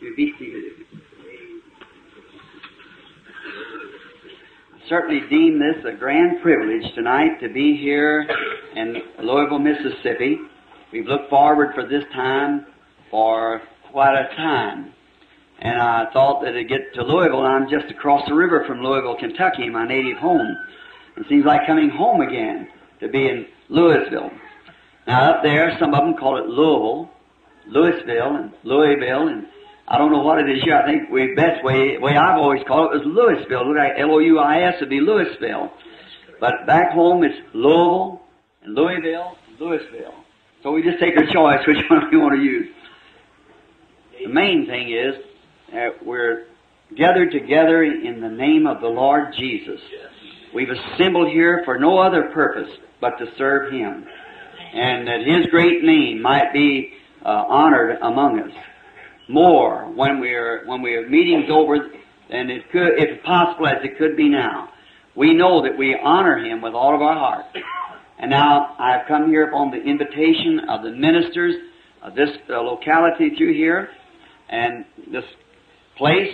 Seated. I certainly deem this a grand privilege tonight to be here in Louisville, Mississippi. We've looked forward for this time for quite a time. And I thought that to get to Louisville, I'm just across the river from Louisville, Kentucky, my native home. It seems like coming home again to be in Louisville. Now up there, some of them call it Louisville, Louisville, and Louisville, and I don't know what it is here. I think the best way, way I've always called it was Louisville. Look L-O-U-I-S would be Louisville. But back home it's Louisville, and Louisville, and Louisville. So we just take our choice which one we want to use. The main thing is that we're gathered together in the name of the Lord Jesus. We've assembled here for no other purpose but to serve Him. And that His great name might be uh, honored among us more when we're when we're meetings over than it could, if possible, as it could be now. We know that we honor Him with all of our heart. And now I've come here upon the invitation of the ministers of this uh, locality through here and this place,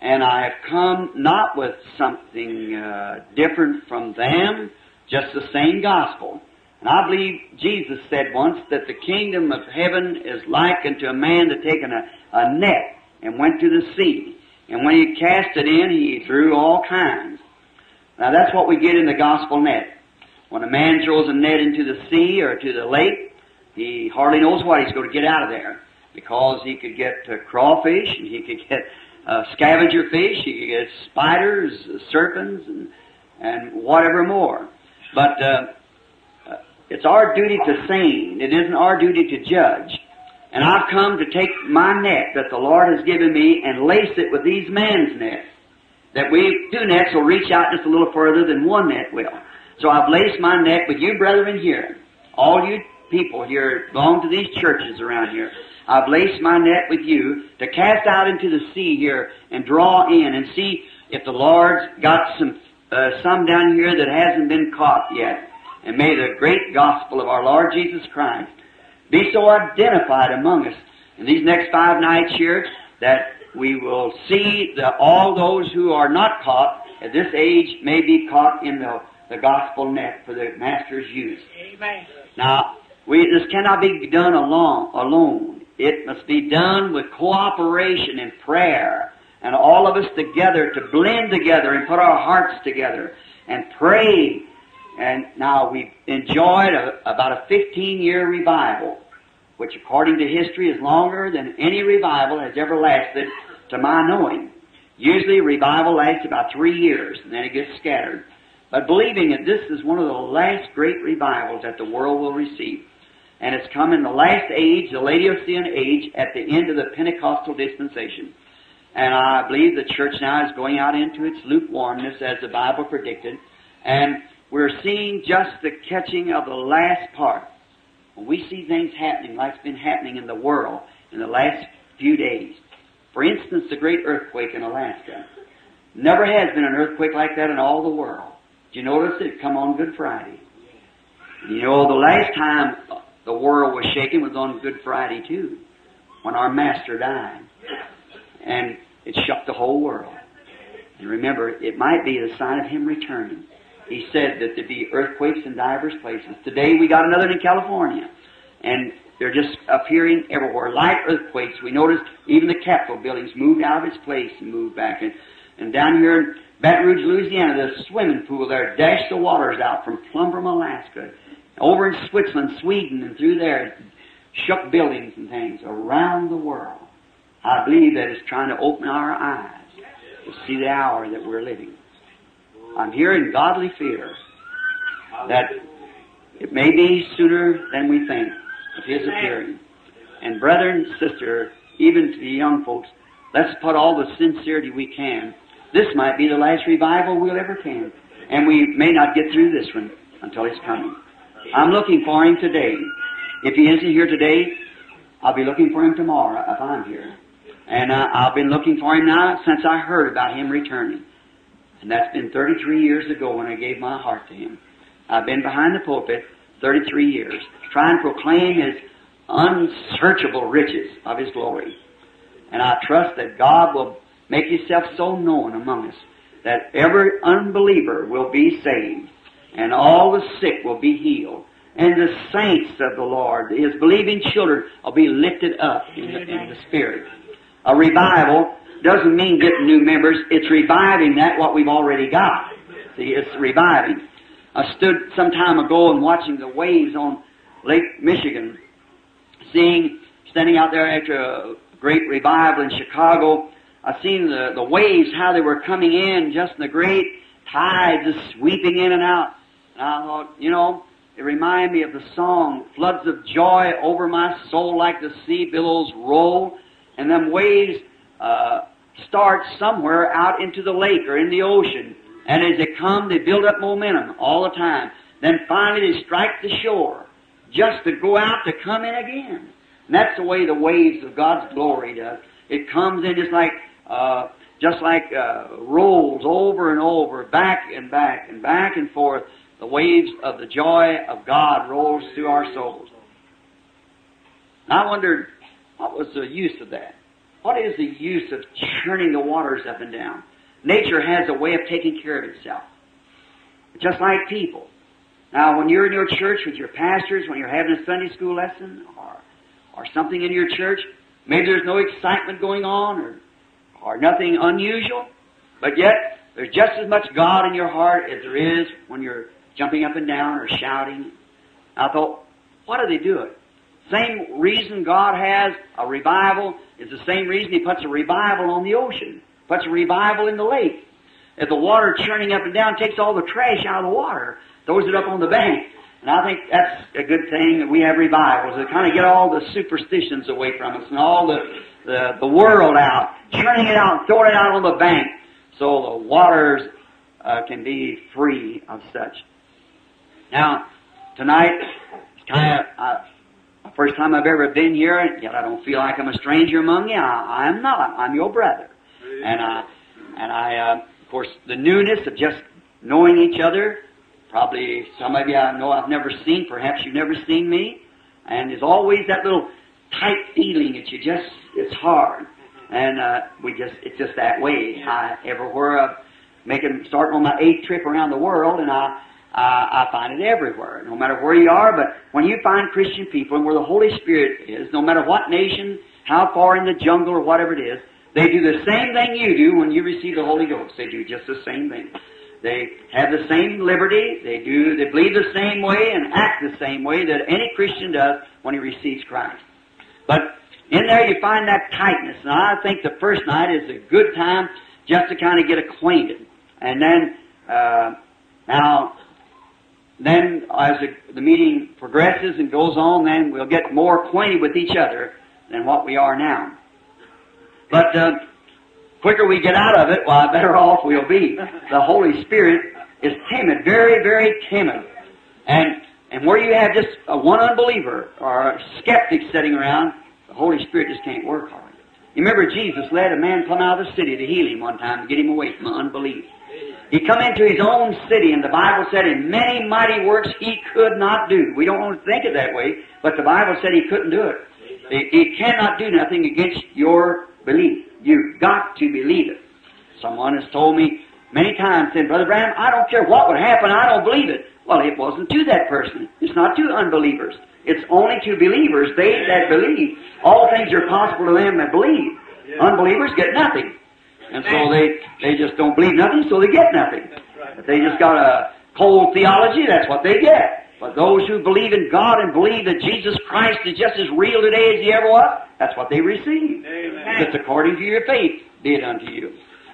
and I have come not with something uh, different from them, just the same gospel. And I believe Jesus said once that the kingdom of heaven is like unto a man that taken a, a net and went to the sea. And when he cast it in, he threw all kinds. Now that's what we get in the gospel net. When a man throws a net into the sea or to the lake, he hardly knows what he's going to get out of there. Because he could get uh, crawfish, and he could get uh, scavenger fish, he could get spiders, serpents, and, and whatever more. But uh, it's our duty to sing. It isn't our duty to judge. And I've come to take my net that the Lord has given me and lace it with these man's nets. That we, two nets will reach out just a little further than one net will. So I've laced my net with you brethren here. All you people here belong to these churches around here. I've laced my net with you to cast out into the sea here and draw in and see if the Lord's got some, uh, some down here that hasn't been caught yet. And may the great gospel of our Lord Jesus Christ be so identified among us in these next five nights here that we will see that all those who are not caught at this age may be caught in the, the gospel net for the Master's use. Amen. Now, we, this cannot be done alone, alone. It must be done with cooperation and prayer and all of us together to blend together and put our hearts together and pray and now we've enjoyed a, about a 15 year revival, which according to history is longer than any revival has ever lasted to my knowing. Usually revival lasts about three years and then it gets scattered. But believing that this is one of the last great revivals that the world will receive. And it's come in the last age, the Laodicean age, at the end of the Pentecostal dispensation. And I believe the church now is going out into its lukewarmness as the Bible predicted. And we're seeing just the catching of the last part. When we see things happening like's been happening in the world in the last few days. For instance, the great earthquake in Alaska. Never has been an earthquake like that in all the world. Did you notice it come on Good Friday? You know, the last time the world was shaken was on Good Friday too, when our Master died. And it shook the whole world. And remember, it might be the sign of Him returning. He said that there'd be earthquakes in divers places. Today we got another in California. And they're just appearing everywhere. Light earthquakes. We noticed even the Capitol buildings moved out of its place and moved back. And, and down here in Baton Rouge, Louisiana, the swimming pool there dashed the waters out from Plumber, Alaska. Over in Switzerland, Sweden, and through there, shook buildings and things around the world. I believe that it's trying to open our eyes to see the hour that we're living. I'm here in godly fear that it may be sooner than we think of His appearing. And brethren, sister, even to the young folks, let's put all the sincerity we can. This might be the last revival we'll ever can. And we may not get through this one until He's coming. I'm looking for Him today. If He isn't here today, I'll be looking for Him tomorrow if I'm here. And uh, I've been looking for Him now since I heard about Him returning. And that's been 33 years ago when I gave my heart to Him. I've been behind the pulpit 33 years, trying to proclaim His unsearchable riches of His glory. And I trust that God will make Himself so known among us that every unbeliever will be saved and all the sick will be healed. And the saints of the Lord, His believing children, will be lifted up in the, in the Spirit. A revival doesn't mean getting new members. It's reviving that what we've already got. See, it's reviving. I stood some time ago and watching the waves on Lake Michigan, seeing, standing out there after a great revival in Chicago, I seen the, the waves, how they were coming in, just in the great tides just sweeping in and out. And I thought, you know, it reminded me of the song, Floods of joy over my soul like the sea billows roll. And them waves uh, start somewhere out into the lake or in the ocean. And as they come, they build up momentum all the time. Then finally they strike the shore just to go out to come in again. And that's the way the waves of God's glory does. It comes in just like, uh, just like uh, rolls over and over, back and back and back and forth. The waves of the joy of God rolls through our souls. And I wondered, what was the use of that? What is the use of churning the waters up and down? Nature has a way of taking care of itself. Just like people. Now, when you're in your church with your pastors, when you're having a Sunday school lesson or, or something in your church, maybe there's no excitement going on or, or nothing unusual, but yet there's just as much God in your heart as there is when you're jumping up and down or shouting. I thought, what do they do it? Same reason God has a revival is the same reason He puts a revival on the ocean, puts a revival in the lake. If the water churning up and down takes all the trash out of the water, throws it up on the bank. And I think that's a good thing that we have revivals to kind of get all the superstitions away from us and all the, the, the world out, churning it out, throwing it out on the bank so the waters uh, can be free of such. Now, tonight, kind of uh, first time I've ever been here, yet I don't feel like I'm a stranger among you. I, I'm not. I'm your brother. And I, and I, uh, of course, the newness of just knowing each other, Probably some of you I know I've never seen, perhaps you've never seen me. And there's always that little tight feeling that you just, it's hard. And uh, we just, it's just that way. I everywhere I'm making, starting on my eighth trip around the world, and I, I, I find it everywhere, no matter where you are. But when you find Christian people and where the Holy Spirit is, no matter what nation, how far in the jungle or whatever it is, they do the same thing you do when you receive the Holy Ghost. They do just the same thing. They have the same liberty. They do. They believe the same way and act the same way that any Christian does when he receives Christ. But in there you find that tightness. And I think the first night is a good time just to kind of get acquainted. And then, uh, now, then as the, the meeting progresses and goes on, then we'll get more acquainted with each other than what we are now. But uh, quicker we get out of it, why, better off we'll be. The Holy Spirit is timid, very, very timid. And, and where you have just a one unbeliever or a skeptic sitting around, the Holy Spirit just can't work hard. You remember Jesus led a man come out of the city to heal him one time, to get him away from unbelief. He come into his own city, and the Bible said in many mighty works he could not do. We don't want to think it that way, but the Bible said he couldn't do it. He, he cannot do nothing against your belief. You've got to believe it. Someone has told me many times, said, Brother Branham, I don't care what would happen, I don't believe it. Well, it wasn't to that person. It's not to unbelievers. It's only to believers, they that believe. All things are possible to them that believe. Unbelievers get nothing. And so they, they just don't believe nothing, so they get nothing. If they just got a cold theology, that's what they get. But those who believe in God and believe that Jesus Christ is just as real today as He ever was, that's what they receive. Amen. It's according to your faith, be it unto you.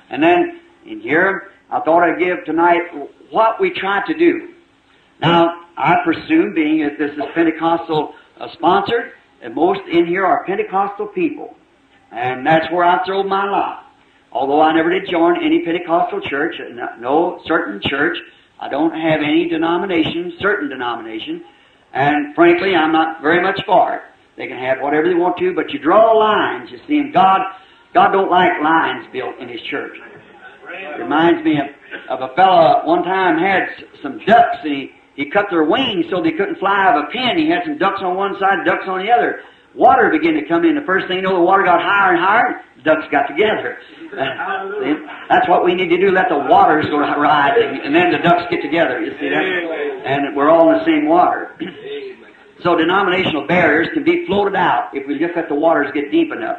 And then in here, I thought I'd give tonight what we try to do. Now, I presume, being that this is Pentecostal uh, sponsored, and most in here are Pentecostal people. And that's where I throw my lot. Although I never did join any Pentecostal church, no certain church, I don't have any denomination, certain denomination, and frankly, I'm not very much for it. They can have whatever they want to, but you draw lines, you see, and God, God don't like lines built in His church. It reminds me of, of a fellow one time had some ducks, and he, he cut their wings so they couldn't fly out of a pen. He had some ducks on one side, ducks on the other. Water began to come in. The first thing you know, the water got higher and higher. Ducks got together. That's what we need to do. Let the waters go rise, and, and then the ducks get together. You see that? And we're all in the same water. so denominational barriers can be floated out if we just let the waters get deep enough.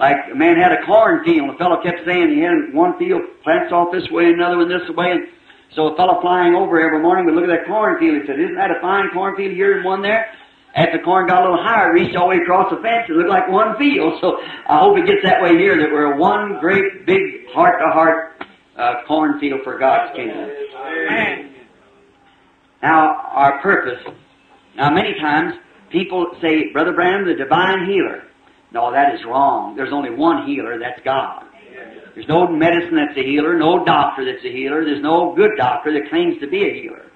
Like a man had a cornfield, and the fellow kept saying he had one field plants off this way, another one this way. And so a fellow flying over every morning would look at that cornfield. He said, "Isn't that a fine cornfield here and one there?" As the corn got a little higher, it reached all the way across the fence. It looked like one field. So I hope it gets that way here, that we're one great, big, heart-to-heart uh, cornfield for God's kingdom. Now, our purpose. Now, many times people say, Brother Branham, the divine healer. No, that is wrong. There's only one healer, that's God. There's no medicine that's a healer, no doctor that's a healer. There's no good doctor that claims to be a healer.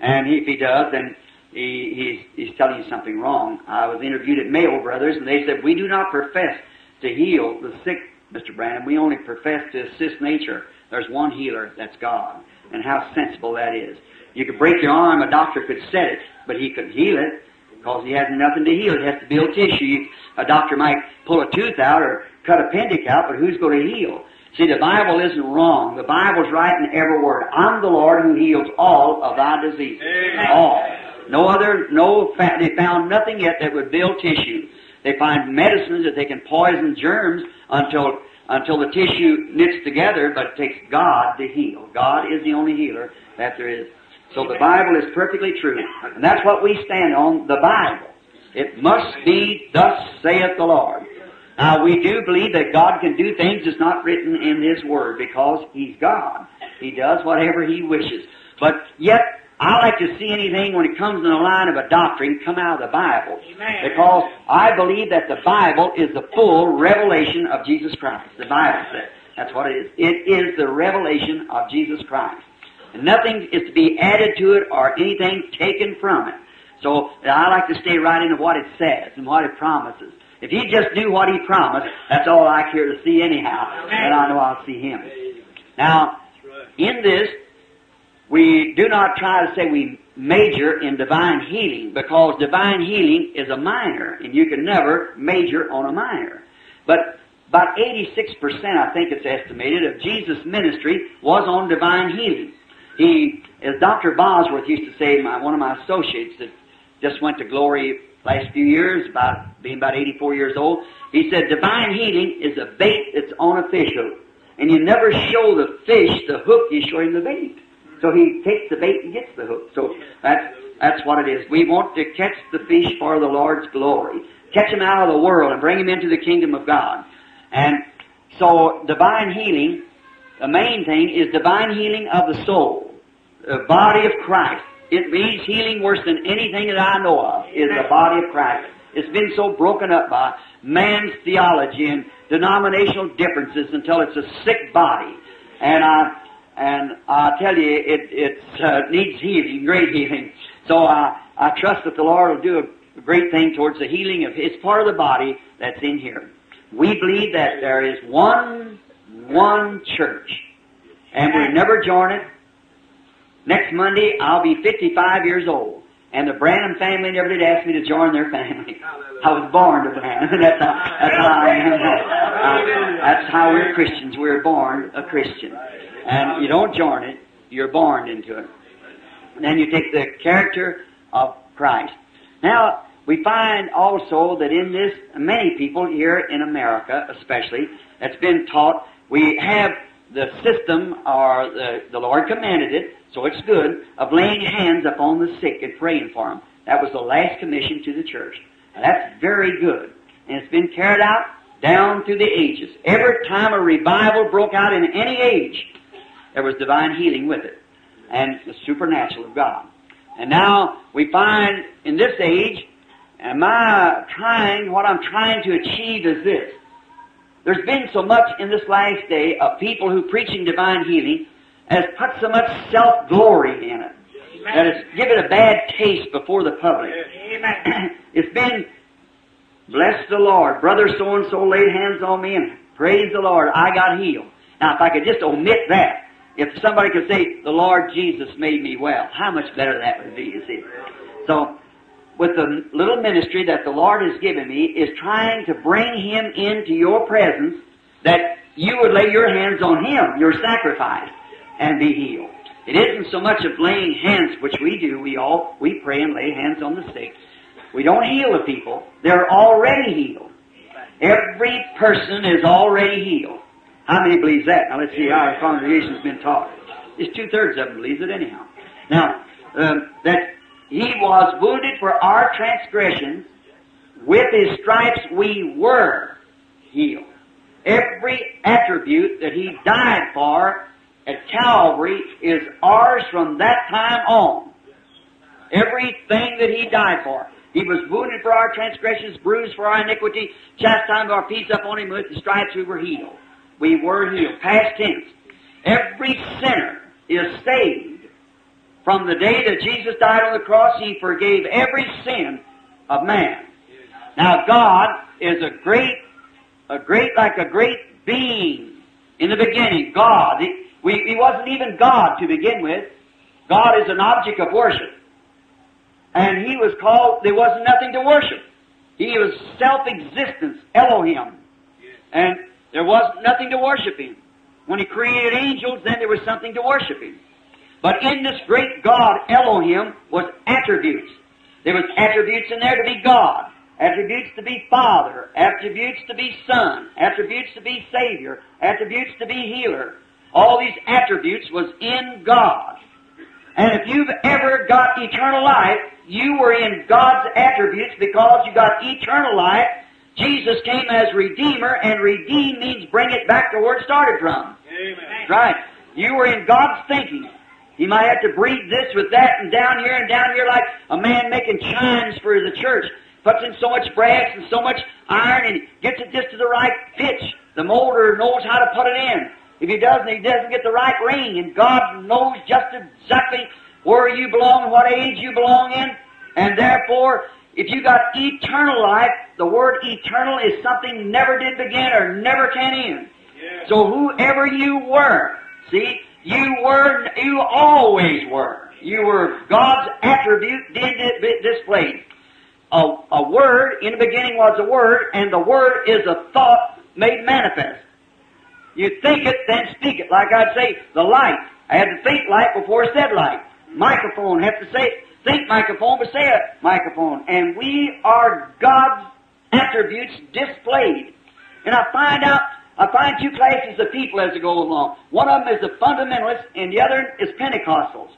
And if he does, then he, he's, he's telling you something wrong. I was interviewed at Mayo Brothers, and they said, We do not profess to heal the sick, Mr. Branham. We only profess to assist nature. There's one healer, that's God. And how sensible that is. You could break your arm, a doctor could set it, but he couldn't heal it because he has nothing to heal. It has to build tissue. A doctor might pull a tooth out or cut a appendix out, but who's going to heal? See, the Bible isn't wrong. The Bible's right in every word. I'm the Lord who heals all of thy diseases. Amen. All. No other, no, fa- they found nothing yet that would build tissue. They find medicines that they can poison germs until, until the tissue knits together, but it takes God to heal. God is the only healer that there is. So the Bible is perfectly true. And that's what we stand on, the Bible. It must be, thus saith the Lord. Now, we do believe that God can do things that's not written in His Word because He's God. He does whatever He wishes. But yet, I like to see anything when it comes in the line of a doctrine come out of the Bible. Amen. Because I believe that the Bible is the full revelation of Jesus Christ. The Bible says. That's what it is. It is the revelation of Jesus Christ. And nothing is to be added to it or anything taken from it. So I like to stay right into what it says and what it promises. If he just knew what he promised, that's all I care to see anyhow. And I know I'll see him. Now, in this, we do not try to say we major in divine healing because divine healing is a minor and you can never major on a minor. But about 86%, I think it's estimated, of Jesus' ministry was on divine healing. He, as Dr. Bosworth used to say, my, one of my associates that just went to glory last few years, about being about 84 years old, he said divine healing is a bait that's hook. And you never show the fish the hook, you show him the bait. So he takes the bait and gets the hook. So that's, that's what it is. We want to catch the fish for the Lord's glory. Catch him out of the world and bring him into the kingdom of God. And so divine healing, the main thing is divine healing of the soul, the body of Christ. It means healing worse than anything that I know of is the body of Christ. It's been so broken up by man's theology and denominational differences until it's a sick body. And I, and I tell you, it, it uh, needs healing, great healing. So I, I trust that the Lord will do a great thing towards the healing of His part of the body that's in here. We believe that there is one, one church, and we'll never join it. Next Monday, I'll be 55 years old. And the Branham family never did ask me to join their family. I was born to Branham. that's, how, that's how I am. Uh, that's how we're Christians. We're born a Christian. And you don't join it, you're born into it. And then you take the character of Christ. Now, we find also that in this, many people here in America especially, that's been taught, we have the system, or the, the Lord commanded it, so it's good, of laying hands upon the sick and praying for them. That was the last commission to the church. And that's very good. And it's been carried out down through the ages. Every time a revival broke out in any age, there was divine healing with it. And the supernatural of God. And now we find in this age, am I trying, what I'm trying to achieve is this. There's been so much in this last day of people who preaching divine healing has put so much self-glory in it that it's given a bad taste before the public. Amen. it's been, bless the Lord, brother so-and-so laid hands on me and praise the Lord, I got healed. Now if I could just omit that, if somebody could say, the Lord Jesus made me well, how much better that would be, you see. So, with the little ministry that the Lord has given me is trying to bring him into your presence that you would lay your hands on him, your sacrifice, and be healed. It isn't so much of laying hands, which we do. We all we pray and lay hands on the sick. We don't heal the people. They're already healed. Every person is already healed. How many believes that? Now let's see how our congregation's been taught. It's two thirds of them believes it anyhow. Now um, that he was wounded for our transgressions, with his stripes we were healed. Every attribute that he died for at Calvary is ours from that time on. Everything that he died for. He was wounded for our transgressions, bruised for our iniquity, chastised our peace upon him, with the stripes we were healed. We were healed. Past tense. Every sinner is saved. From the day that Jesus died on the cross, He forgave every sin of man. Now God is a great, a great, like a great being in the beginning. God. He, we, he wasn't even God to begin with. God is an object of worship. And He was called, there wasn't nothing to worship. He was self-existence, Elohim. And there was nothing to worship Him. When He created angels, then there was something to worship Him. But in this great God, Elohim, was attributes. There was attributes in there to be God, attributes to be Father, attributes to be Son, attributes to be Savior, attributes to be Healer. All these attributes was in God. And if you've ever got eternal life, you were in God's attributes because you got eternal life. Jesus came as Redeemer, and redeem means bring it back to where it started from. Amen. Right. You were in God's thinking. He might have to breed this with that and down here and down here like a man making chimes for the church. Puts in so much brass and so much iron and gets it just to the right pitch. The molder knows how to put it in. If he doesn't, he doesn't get the right ring. And God knows just exactly where you belong, what age you belong in. And therefore, if you got eternal life, the word eternal is something never did begin or never can end. Yes. So whoever you were, see, you were, you always were. You were God's attribute did it displayed. A, a word, in the beginning was a word, and the word is a thought made manifest. You think it, then speak it. Like I'd say, the light. I had to think light before I said light. Microphone, have to say, think microphone, but say a microphone. And we are God's attributes displayed. And I find out, I find two classes of people as I go along. One of them is the fundamentalists, and the other is Pentecostals.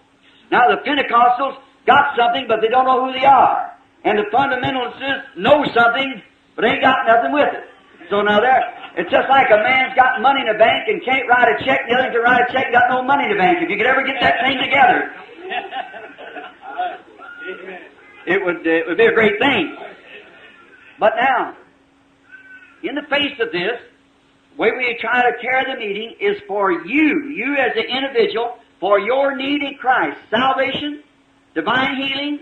Now the Pentecostals got something, but they don't know who they are. And the fundamentalists know something, but ain't got nothing with it. So now there, it's just like a man's got money in the bank and can't write a check, the other can write a check got no money in the bank. If you could ever get that thing together. It would, uh, it would be a great thing. But now, in the face of this, the way we try to carry the meeting is for you, you as an individual, for your need in Christ, salvation, divine healing,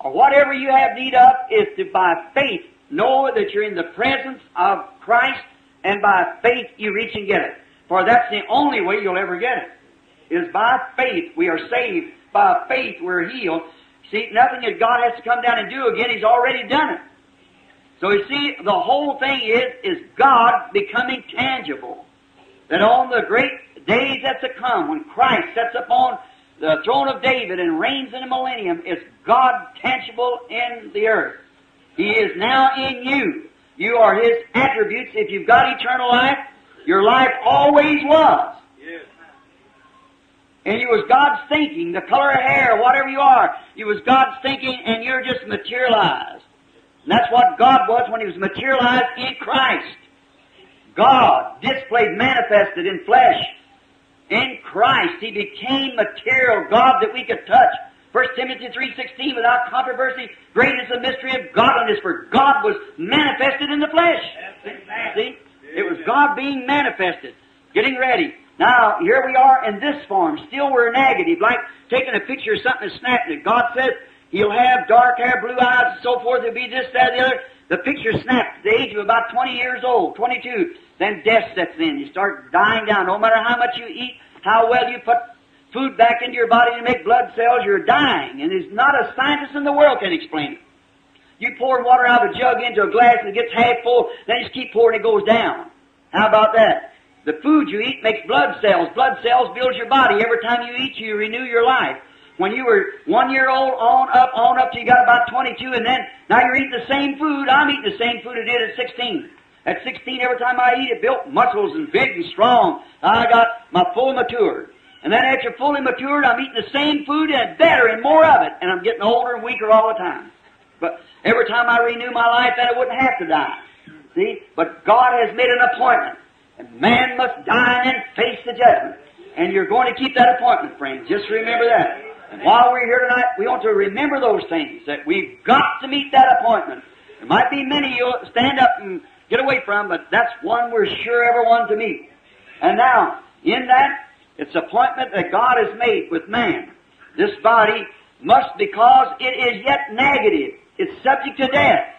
or whatever you have need of, is to by faith know that you're in the presence of Christ, and by faith you reach and get it. For that's the only way you'll ever get it. Is by faith we are saved. By faith we're healed. See, nothing that God has to come down and do again. He's already done it. So you see, the whole thing is, is God becoming tangible. That on the great days that's to come, when Christ sets upon the throne of David and reigns in the millennium, is God tangible in the earth. He is now in you. You are His attributes. If you've got eternal life, your life always was. And you was God's thinking, the color of hair, whatever you are, you was God's thinking and you're just materialized. And that's what God was when He was materialized in Christ. God displayed, manifested in flesh. In Christ, He became material, God that we could touch. 1 Timothy 3.16, without controversy, great is the mystery of godliness, for God was manifested in the flesh. See? It was God being manifested, getting ready. Now, here we are in this form. Still we're negative, like taking a picture of something and snapping it. God says He'll have dark hair, blue eyes, and so forth. It'll be this, that, the other. The picture snapped at the age of about 20 years old, 22. Then death sets in. You start dying down. No matter how much you eat, how well you put food back into your body to make blood cells, you're dying. And there's not a scientist in the world can explain it. You pour water out of a jug into a glass and it gets half full, then you just keep pouring, it goes down. How about that? The food you eat makes blood cells. Blood cells builds your body. Every time you eat, you renew your life. When you were one year old, on up, on up till you got about 22, and then now you're eating the same food. I'm eating the same food I did at 16. At 16, every time I eat, it built muscles and big and strong. I got my full matured. And then after fully matured, I'm eating the same food and better and more of it. And I'm getting older and weaker all the time. But every time I renew my life, then I wouldn't have to die. See? But God has made an appointment. And man must die and face the judgment. And you're going to keep that appointment, friends. Just remember that. And while we're here tonight, we want to remember those things, that we've got to meet that appointment. There might be many you'll stand up and get away from, but that's one we're sure everyone to meet. And now, in that, it's appointment that God has made with man. This body must, because it is yet negative, it's subject to death.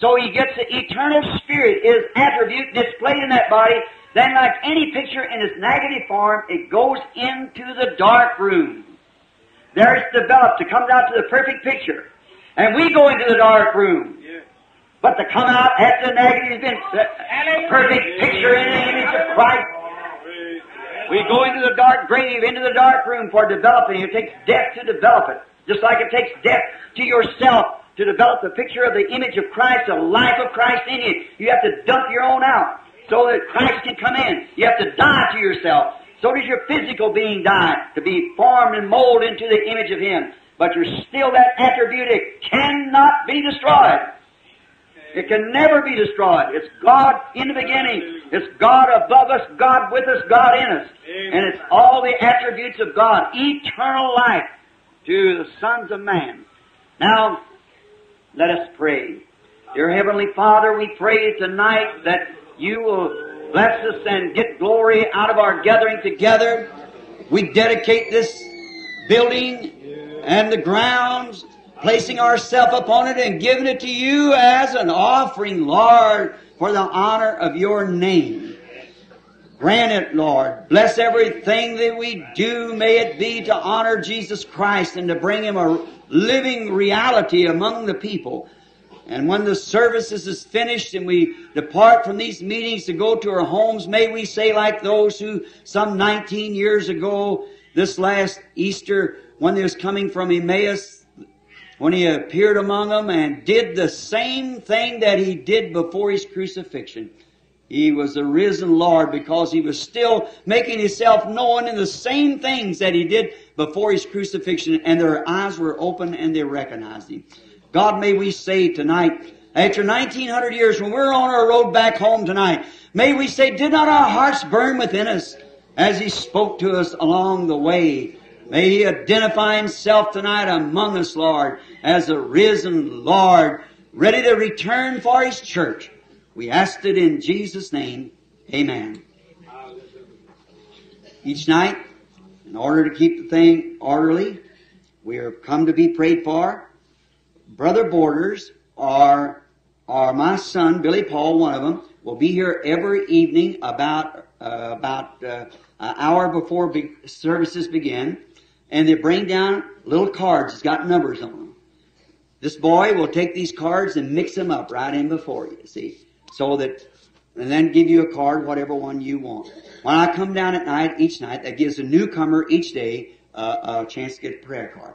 So he gets the eternal spirit, his attribute displayed in that body. Then, like any picture in its negative form, it goes into the dark room. There it's developed to come out to the perfect picture. And we go into the dark room. But to come out after the negative has been a perfect picture in the image of Christ. We go into the dark grave, into the dark room for developing. It takes death to develop it. Just like it takes death to yourself to develop the picture of the image of Christ, the life of Christ in you. You have to dump your own out so that Christ can come in. You have to die to yourself. So does your physical being die to be formed and molded into the image of Him. But you're still that attribute. It cannot be destroyed. It can never be destroyed. It's God in the beginning. It's God above us, God with us, God in us. And it's all the attributes of God. Eternal life to the sons of man. Now, let us pray. Dear Heavenly Father, we pray tonight that you will bless us and get glory out of our gathering together. We dedicate this building and the grounds placing ourselves upon it and giving it to you as an offering, Lord, for the honor of your name. Grant it, Lord. Bless everything that we do. May it be to honor Jesus Christ and to bring Him a living reality among the people. And when the services is finished and we depart from these meetings to go to our homes, may we say like those who some 19 years ago, this last Easter, when they was coming from Emmaus, when he appeared among them and did the same thing that he did before his crucifixion. He was the risen Lord because he was still making himself known in the same things that he did before his crucifixion, and their eyes were open and they recognized him. God, may we say tonight, after 1900 years, when we're on our road back home tonight, may we say, did not our hearts burn within us as he spoke to us along the way? May he identify himself tonight among us, Lord, as a risen Lord, ready to return for his church. We asked it in Jesus' name. Amen. Each night, in order to keep the thing orderly, we are come to be prayed for. Brother Borders are, are my son, Billy Paul, one of them, will be here every evening about, uh, about uh, an hour before be- services begin. And they bring down little cards. It's got numbers on them. This boy will take these cards and mix them up right in before you, see? So that, and then give you a card, whatever one you want. When I come down at night, each night, that gives a newcomer each day uh, a chance to get a prayer card.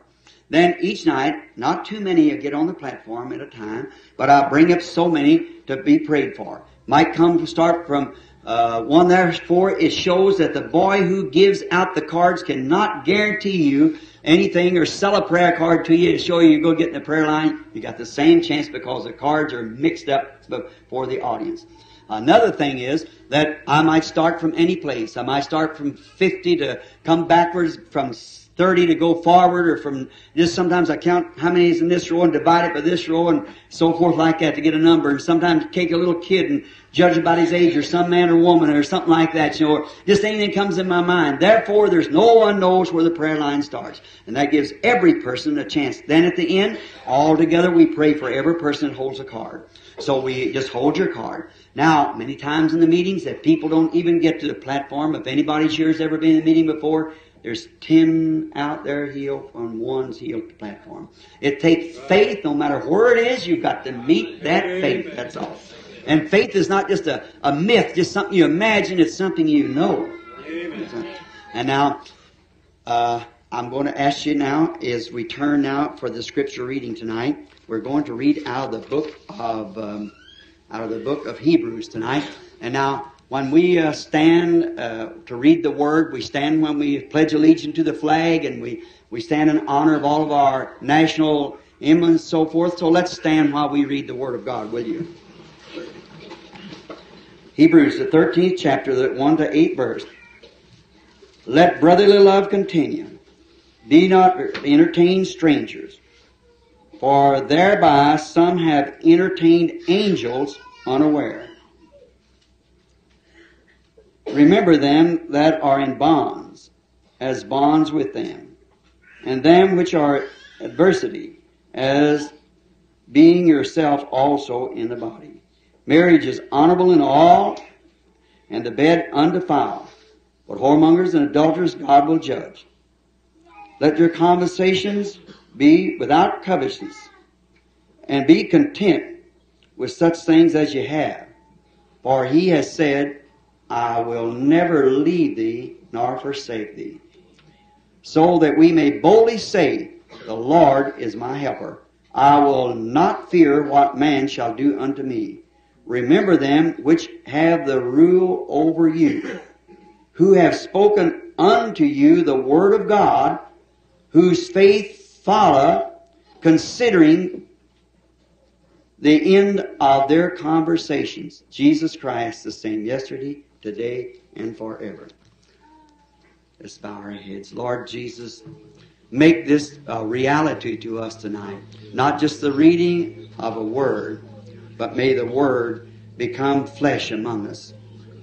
Then each night, not too many get on the platform at a time, but I bring up so many to be prayed for. Might come start from uh, one therefore it shows that the boy who gives out the cards cannot guarantee you anything or sell a prayer card to you to show you you go get in the prayer line. You got the same chance because the cards are mixed up for the audience. Another thing is that I might start from any place. I might start from 50 to come backwards from 30 to go forward or from just sometimes I count how many is in this row and divide it by this row and so forth like that to get a number and sometimes take a little kid and judge about his age or some man or woman or something like that, you know, or just anything comes in my mind. Therefore, there's no one knows where the prayer line starts. And that gives every person a chance. Then at the end, all together we pray for every person that holds a card. So we just hold your card. Now, many times in the meetings that people don't even get to the platform, if anybody's here has ever been in a meeting before, There's ten out there healed, and one's healed platform. It takes faith, no matter where it is, you've got to meet that faith, that's all. And faith is not just a, a myth, just something you imagine, it's something you know. And now, uh, I'm going to ask you now, as we turn now for the scripture reading tonight, we're going to read out of the book of um, out of the book of Hebrews tonight. And now, when we uh, stand uh, to read the word, we stand when we pledge allegiance to the flag, and we we stand in honor of all of our national emblems, and so forth. So let's stand while we read the word of God, will you? Hebrews, the 13th chapter, the 1 to 8 verse. Let brotherly love continue. Be not entertain strangers, for thereby some have entertained angels unaware. Remember them that are in bonds, as bonds with them, and them which are adversity, as being yourself also in the body. Marriage is honorable in all, and the bed undefiled. But whoremongers and adulterers God will judge. Let your conversations be without covetousness, and be content with such things as you have. For he has said, I will never leave thee nor forsake thee. So that we may boldly say, The Lord is my helper. I will not fear what man shall do unto me. Remember them which have the rule over you, who have spoken unto you the word of God, whose faith follow, considering the end of their conversations. Jesus Christ the same yesterday, today, and forever. Let's bow our heads. Lord Jesus, make this a reality to us tonight. Not just the reading of a word, but may the word become flesh among us.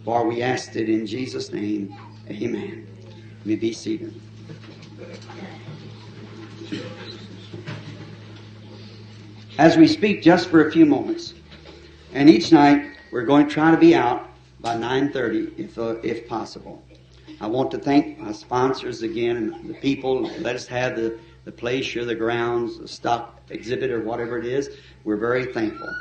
For we ask it in Jesus' name. Amen. You may be seated. As we speak just for a few moments, and each night we're going to try to be out by 9.30 if, uh, if possible. I want to thank my sponsors again and the people let us have the, the place here, the grounds, the stock exhibit or whatever it is. We're very thankful.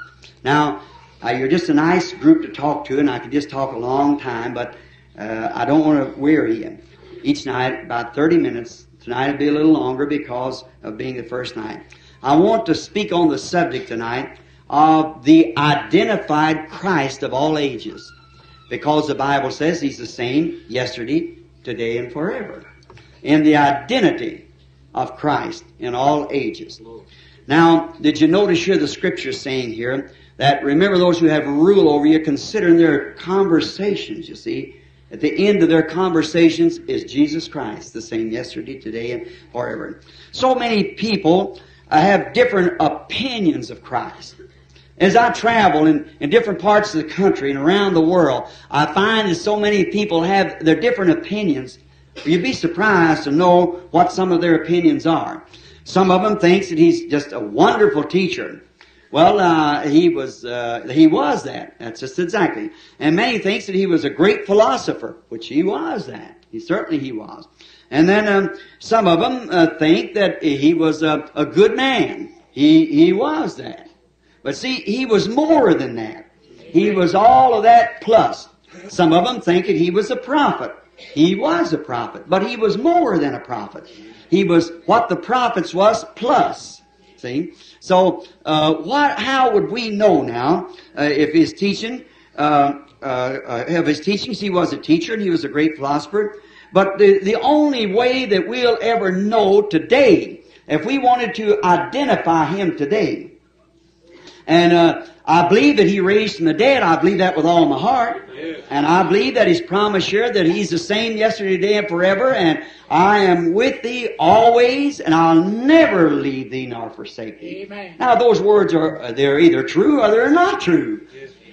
Now, uh, you're just a nice group to talk to, and I could just talk a long time, but uh, I don't want to weary you. Each night, about 30 minutes. Tonight will be a little longer because of being the first night. I want to speak on the subject tonight of the identified Christ of all ages. Because the Bible says He's the same yesterday, today, and forever. In the identity of Christ in all ages. Now, did you notice here the scripture saying here that remember those who have rule over you, considering their conversations, you see. At the end of their conversations is Jesus Christ, the same yesterday, today, and forever. So many people uh, have different opinions of Christ. As I travel in, in different parts of the country and around the world, I find that so many people have their different opinions. You'd be surprised to know what some of their opinions are. Some of them thinks that he's just a wonderful teacher. Well, uh, he was uh, he was that. That's just exactly. And many thinks that he was a great philosopher, which he was that. He certainly he was. And then um, some of them uh, think that he was a, a good man. He he was that. But see, he was more than that. He was all of that plus. Some of them think that he was a prophet. He was a prophet, but he was more than a prophet. He was what the prophets was plus. See? So, uh, what, how would we know now uh, if his teaching, uh, uh, of his teachings, he was a teacher and he was a great philosopher. But the, the only way that we'll ever know today, if we wanted to identify him today, and uh, I believe that He raised from the dead. I believe that with all my heart. And I believe that He's promised here that He's the same yesterday, today, and forever. And I am with thee always, and I'll never leave thee nor forsake thee. Amen. Now those words are, they're either true or they're not true.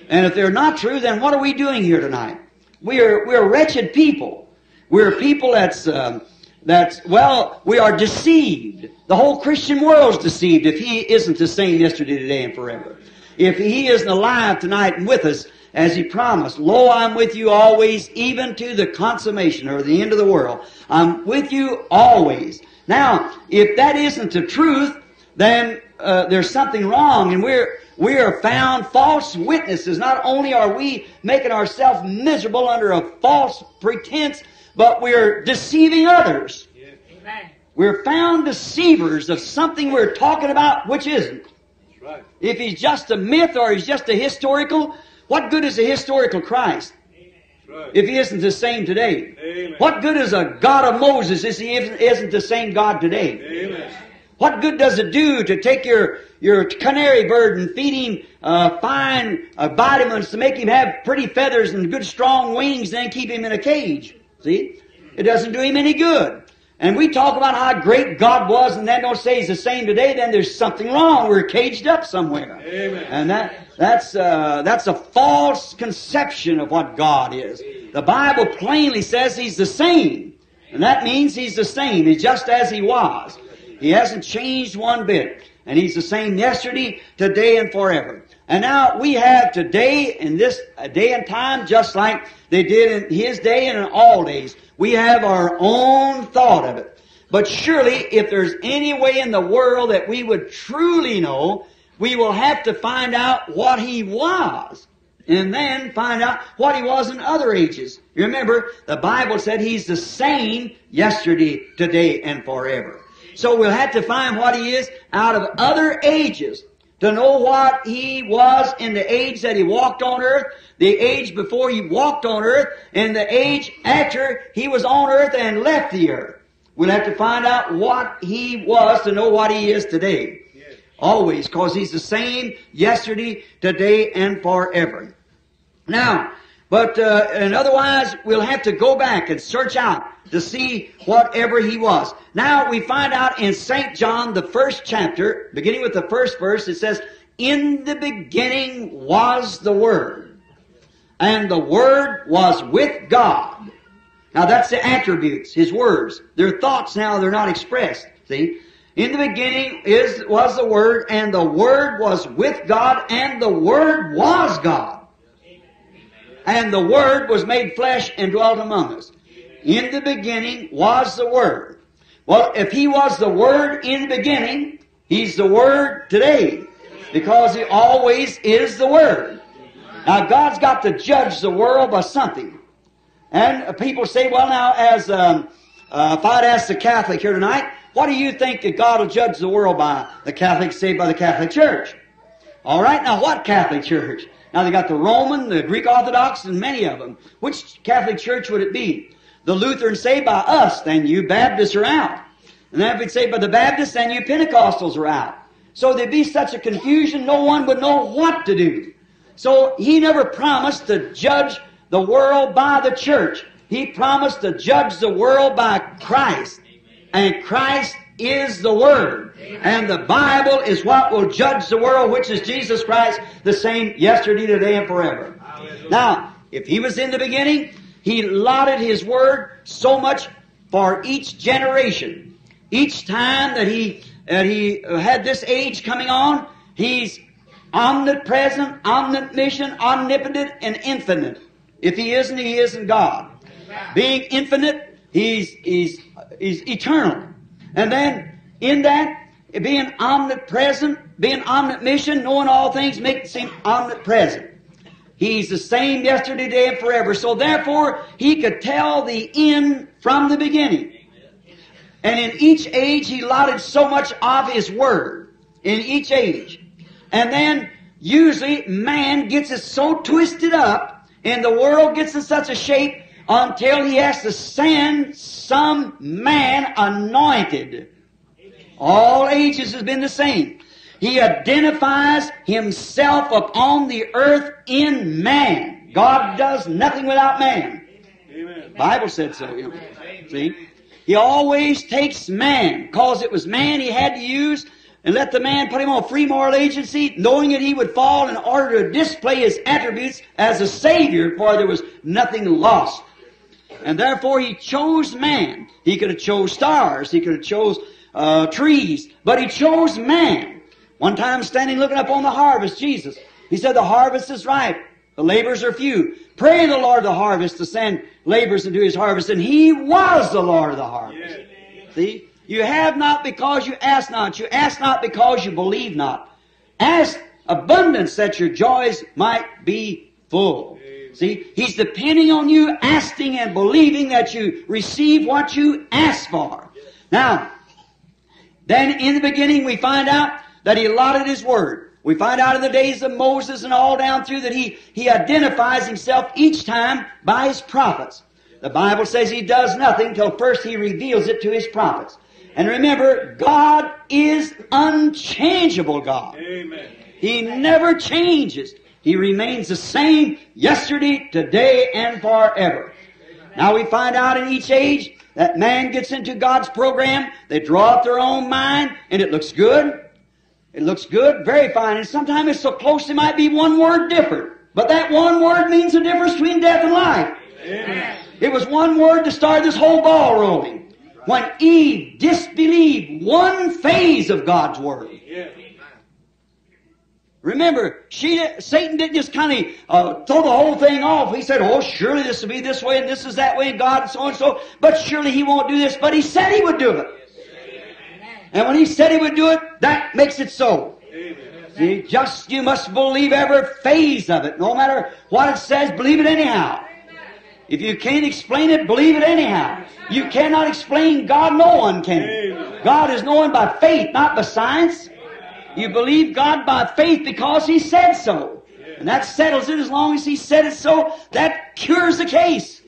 And if they're not true, then what are we doing here tonight? We're, we're wretched people. We're people that's, um, that's, well, we are deceived. The whole Christian world's deceived if He isn't the same yesterday, today, and forever. If He isn't alive tonight and with us, as He promised. Lo, I'm with you always, even to the consummation or the end of the world. I'm with you always. Now, if that isn't the truth, then uh, there's something wrong, and we're we are found false witnesses. Not only are we making ourselves miserable under a false pretense, but we're deceiving others. Amen. We're found deceivers of something we're talking about which isn't. Right. If he's just a myth or he's just a historical, what good is a historical Christ right. if he isn't the same today? Amen. What good is a God of Moses if he isn't- isn't the same God today? Amen. What good does it do to take your, your canary bird and feed him uh, fine uh, vitamins to make him have pretty feathers and good strong wings, then keep him in a cage? See? It doesn't do him any good. And we talk about how great God was, and then don't say He's the same today. Then there's something wrong. We're caged up somewhere, Amen. and that that's uh, that's a false conception of what God is. The Bible plainly says He's the same, and that means He's the same. He's just as He was. He hasn't changed one bit. And He's the same yesterday, today, and forever. And now we have today in this uh, day and time just like they did in His day and in all days. We have our own thought of it. But surely if there's any way in the world that we would truly know, we will have to find out what He was. And then find out what He was in other ages. You Remember, the Bible said He's the same yesterday, today, and forever. So we'll have to find what He is out of other ages to know what He was in the age that He walked on earth, the age before He walked on earth, and the age after He was on earth and left the earth. We'll have to find out what He was to know what He is today. Yes. Always, because He's the same yesterday, today, and forever. Now, but uh, and otherwise we'll have to go back and search out to see whatever he was. Now we find out in St. John, the first chapter, beginning with the first verse, it says, In the beginning was the Word, and the Word was with God. Now that's the attributes, His words. Their thoughts now, they're not expressed. See? In the beginning is, was the Word, and the Word was with God, and the Word was God. And the Word was made flesh and dwelt among us. In the beginning was the Word. Well, if He was the Word in the beginning, He's the Word today. Because He always is the Word. Now God's got to judge the world by something. And people say, well now, as, um, uh, if I'd ask the Catholic here tonight, what do you think that God will judge the world by? The Catholics say by the Catholic Church. All right, now what Catholic Church? Now they got the Roman, the Greek Orthodox, and many of them. Which Catholic Church would it be? The Lutherans say by us, then you Baptists are out. And then if we say by the Baptists, then you Pentecostals are out. So there'd be such a confusion, no one would know what to do. So he never promised to judge the world by the church. He promised to judge the world by Christ. And Christ is the Word. And the Bible is what will judge the world, which is Jesus Christ, the same yesterday, today, and forever. Now, if He was in the beginning, He allotted His Word so much for each generation. Each time that He, that He had this age coming on, He's omnipresent, omniscient, omnipotent, and infinite. If He isn't, He isn't God. Being infinite, He's, He's, He's eternal. And then, in that, being omnipresent, being omniscient, knowing all things, makes Him omnipresent. He's the same yesterday, today, and forever. So therefore, He could tell the end from the beginning. And in each age, He allotted so much of His Word. In each age. And then, usually, man gets it so twisted up, and the world gets in such a shape until he has to send some man anointed. All ages has been the same. He identifies himself upon the earth in man. God does nothing without man. Amen. Bible said so. you know. See? He always takes man, cause it was man he had to use, and let the man put him on free moral agency, knowing that he would fall in order to display his attributes as a savior, for there was nothing lost. And therefore he chose man. He could have chose stars, he could have chose uh, trees, but he chose man. One time standing looking up on the harvest, Jesus, he said, the harvest is ripe, The laborers are few. Pray the Lord of the harvest to send laborers into his harvest, and he was the Lord of the harvest. See? You have not because you ask not. You ask not because you believe not. Ask abundance that your joys might be full. See? He's depending on you asking and believing that you receive what you ask for. Now, then in the beginning we find out that he allotted his word. We find out in the days of Moses and all down through that he, he identifies himself each time by his prophets. The Bible says he does nothing till first he reveals it to his prophets. And remember, God is unchangeable God. Amen. He never changes. He remains the same yesterday, today, and forever. Now we find out in each age that man gets into God's program, they draw up their own mind, and it looks good. It looks good, very fine, and sometimes it's so close it might be one word different. But that one word means the difference between death and life. Amen. It was one word to start this whole ball rolling. When Eve disbelieved one phase of God's word. Remember, she Satan didn't just kind of uh, throw the whole thing off. He said, "Oh, surely this will be this way, and this is that way, and God, and so on and so." But surely He won't do this. But He said He would do it, and when He said He would do it, that makes it so. Amen. See, just you must believe every phase of it, no matter what it says. Believe it anyhow. If you can't explain it, believe it anyhow. You cannot explain God. No one can. God is known by faith, not by science. You believe God by faith because He said so. And that settles it as long as He said it so. That cures the case.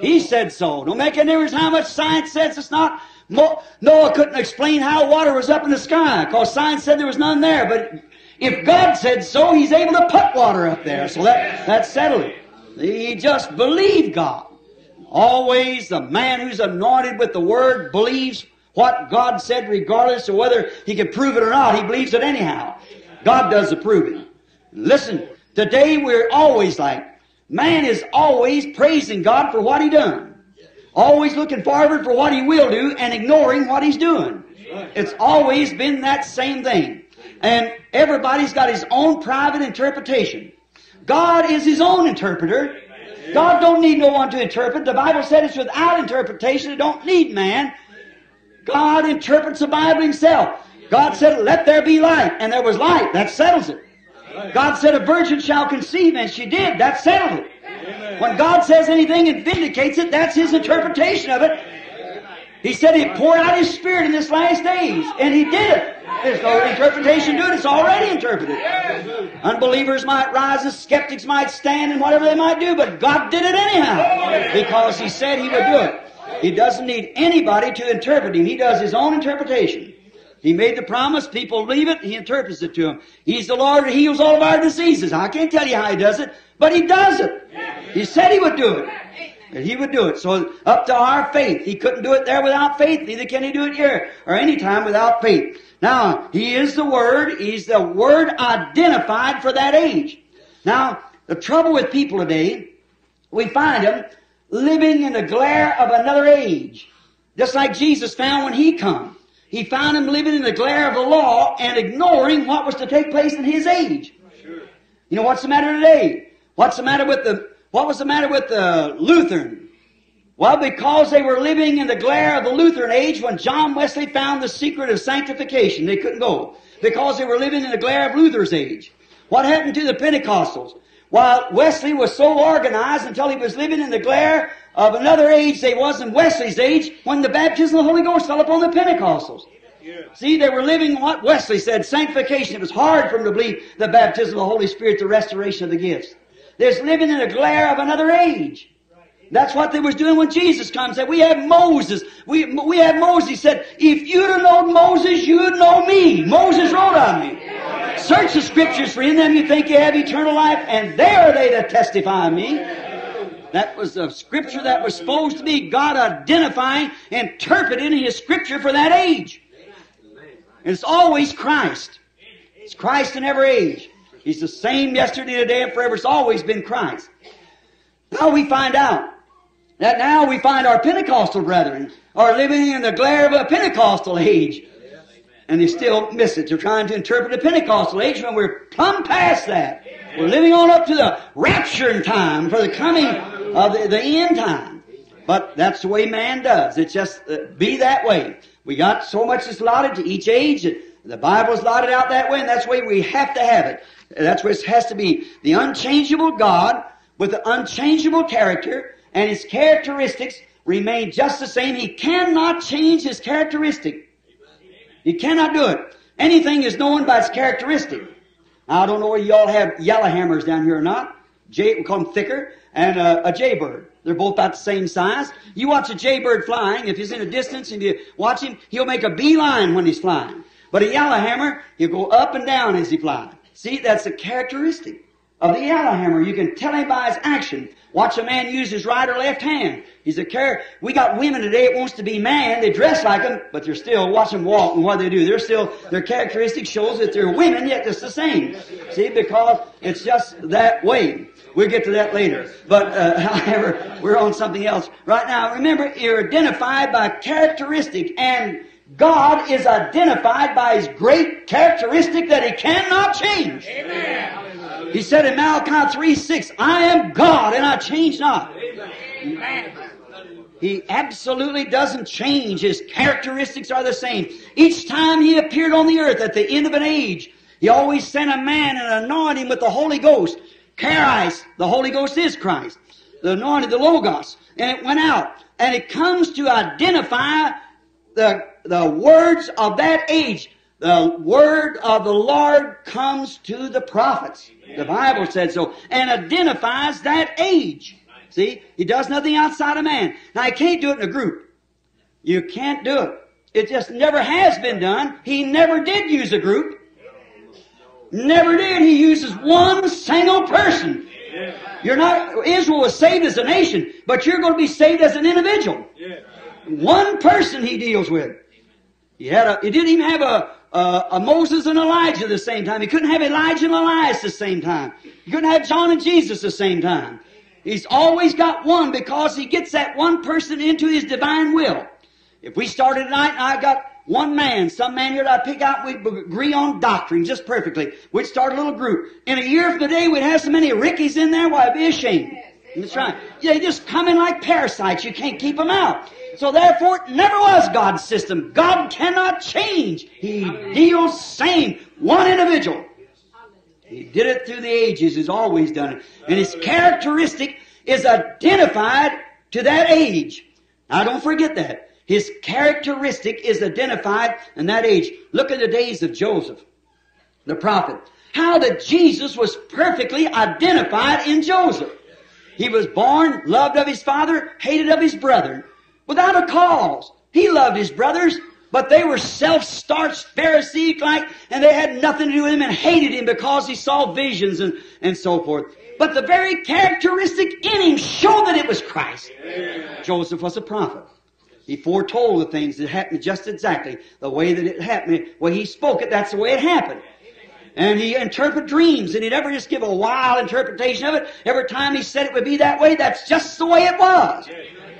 He said so. Don't make any difference how much science says it's not. Mo- Noah couldn't explain how water was up in the sky because science said there was none there. But if God said so, He's able to put water up there. So that, that settled it. He just believed God. Always the man who's anointed with the Word believes what God said regardless of whether he can prove it or not. He believes it anyhow. God does the proving. Listen, today we're always like, man is always praising God for what he done. Always looking forward for what he will do and ignoring what he's doing. It's always been that same thing. And everybody's got his own private interpretation. God is his own interpreter. God don't need no one to interpret. The Bible said it's without interpretation. It don't need man. God interprets the Bible himself. God said, let there be light. And there was light. That settles it. God said, a virgin shall conceive. And she did. That settled it. When God says anything and vindicates it, that's His interpretation of it. He said he poured out His Spirit in this last days. And He did it. There's no interpretation to it. It's already interpreted. Unbelievers might rise and skeptics might stand and whatever they might do, but God did it anyhow. Because He said He would do it. He doesn't need anybody to interpret Him. He does His own interpretation. He made the promise, people believe it, He interprets it to them. He's the Lord who heals all of our diseases. I can't tell you how He does it, but He does it. He said He would do it. And He would do it. So up to our faith. He couldn't do it there without faith. Neither can He do it here or any time without faith. Now, He is the Word. He's the Word identified for that age. Now, the trouble with people today, we find them living in the glare of another age. Just like Jesus found when He come. He found them living in the glare of the law and ignoring what was to take place in His age. You know what's the matter today? What's the matter with the, what was the matter with the Lutheran? Well, because they were living in the glare of the Lutheran age when John Wesley found the secret of sanctification, they couldn't go. Because they were living in the glare of Luther's age. What happened to the Pentecostals? While Wesley was so organized until he was living in the glare of another age they was in Wesley's age when the baptism of the Holy Ghost fell upon the Pentecostals. See, they were living what Wesley said, sanctification. It was hard for them to believe the baptism of the Holy Spirit, the restoration of the gifts. They're living in the glare of another age. That's what they was doing when Jesus comes. Said, we have Moses. We, we have Moses. He said, if you'd have known Moses, you'd know me. Moses wrote on me. Search the scriptures for in them you think you have eternal life, and there are they that testify of me. That was a scripture that was supposed to be God identifying, interpreting His scripture for that age. And it's always Christ. It's Christ in every age. He's the same yesterday, today, and forever. It's always been Christ. Now we find out that now we find our Pentecostal brethren are living in the glare of a Pentecostal age. And they still miss it. They're trying to interpret the Pentecostal age when we're plumb past that. We're living on up to the rapturing time for the coming of the, the end time. But that's the way man does. It's just uh, be that way. We got so much that's allotted to each age. and The Bible's allotted out that way, and that's the way we have to have it. That's where it has to be. The unchangeable God with the unchangeable character and his characteristics remain just the same. He cannot change his characteristic. He cannot do it. Anything is known by its characteristic. Now, I don't know whether y'all have yellow hammers down here or not. Jay, we call them flicker, and uh, a jaybird. They're both about the same size. You watch a jaybird flying, if he's in a distance and you watch him, he'll make a beeline when he's flying. But a yellowhammer, he'll go up and down as he flies. See, that's a characteristic of the yellowhammer. You can tell him by his action. Watch a man use his right or left hand. He's a care. We got women today that wants to be man. They dress like them, but they're still watch them walk and what they do. They're still their characteristic shows that they're women, yet it's the same. See, because it's just that way. We'll get to that later. But uh, however, we're on something else right now. Remember, you're identified by characteristic, and God is identified by His great characteristic that He cannot change. Amen. He said in Malachi 3 6, I am God and I change not. Amen. He absolutely doesn't change. His characteristics are the same. Each time he appeared on the earth at the end of an age, he always sent a man and anointed him with the Holy Ghost. Charis, the Holy Ghost is Christ. The anointed, the Logos. And it went out. And it comes to identify the, the words of that age. The word of the Lord comes to the prophets. The Bible said so. And identifies that age. See? He does nothing outside of man. Now, he can't do it in a group. You can't do it. It just never has been done. He never did use a group. Never did. He uses one single person. You're not, Israel was saved as a nation, but you're going to be saved as an individual. One person he deals with. He had a, he didn't even have a, a, a Moses and Elijah at the same time. He couldn't have Elijah and Elias at the same time. He couldn't have John and Jesus at the same time. He's always got one because he gets that one person into his divine will. If we started tonight and I got one man, some man here that I pick out, we'd agree on doctrine just perfectly. We'd start a little group. In a year from today, we'd have so many Rickies in there, why, I'd be ashamed. That's right. They just come in like parasites. You can't keep them out. So therefore, it never was God's system. God cannot change. He deals same. One individual. He did it through the ages. He's always done it. And his characteristic is identified to that age. Now don't forget that. His characteristic is identified in that age. Look at the days of Joseph, the prophet. How that Jesus was perfectly identified in Joseph. He was born, loved of his father, hated of his brethren, without a cause. He loved his brothers, but they were self-starched, Pharisee-like, and they had nothing to do with him and hated him because he saw visions and, and so forth. But the very characteristic in him showed that it was Christ. Joseph was a prophet. He foretold the things that happened just exactly the way that it happened. When he spoke it, that's the way it happened. And he interpreted dreams, and he never just give a wild interpretation of it. Every time he said it would be that way, that's just the way it was.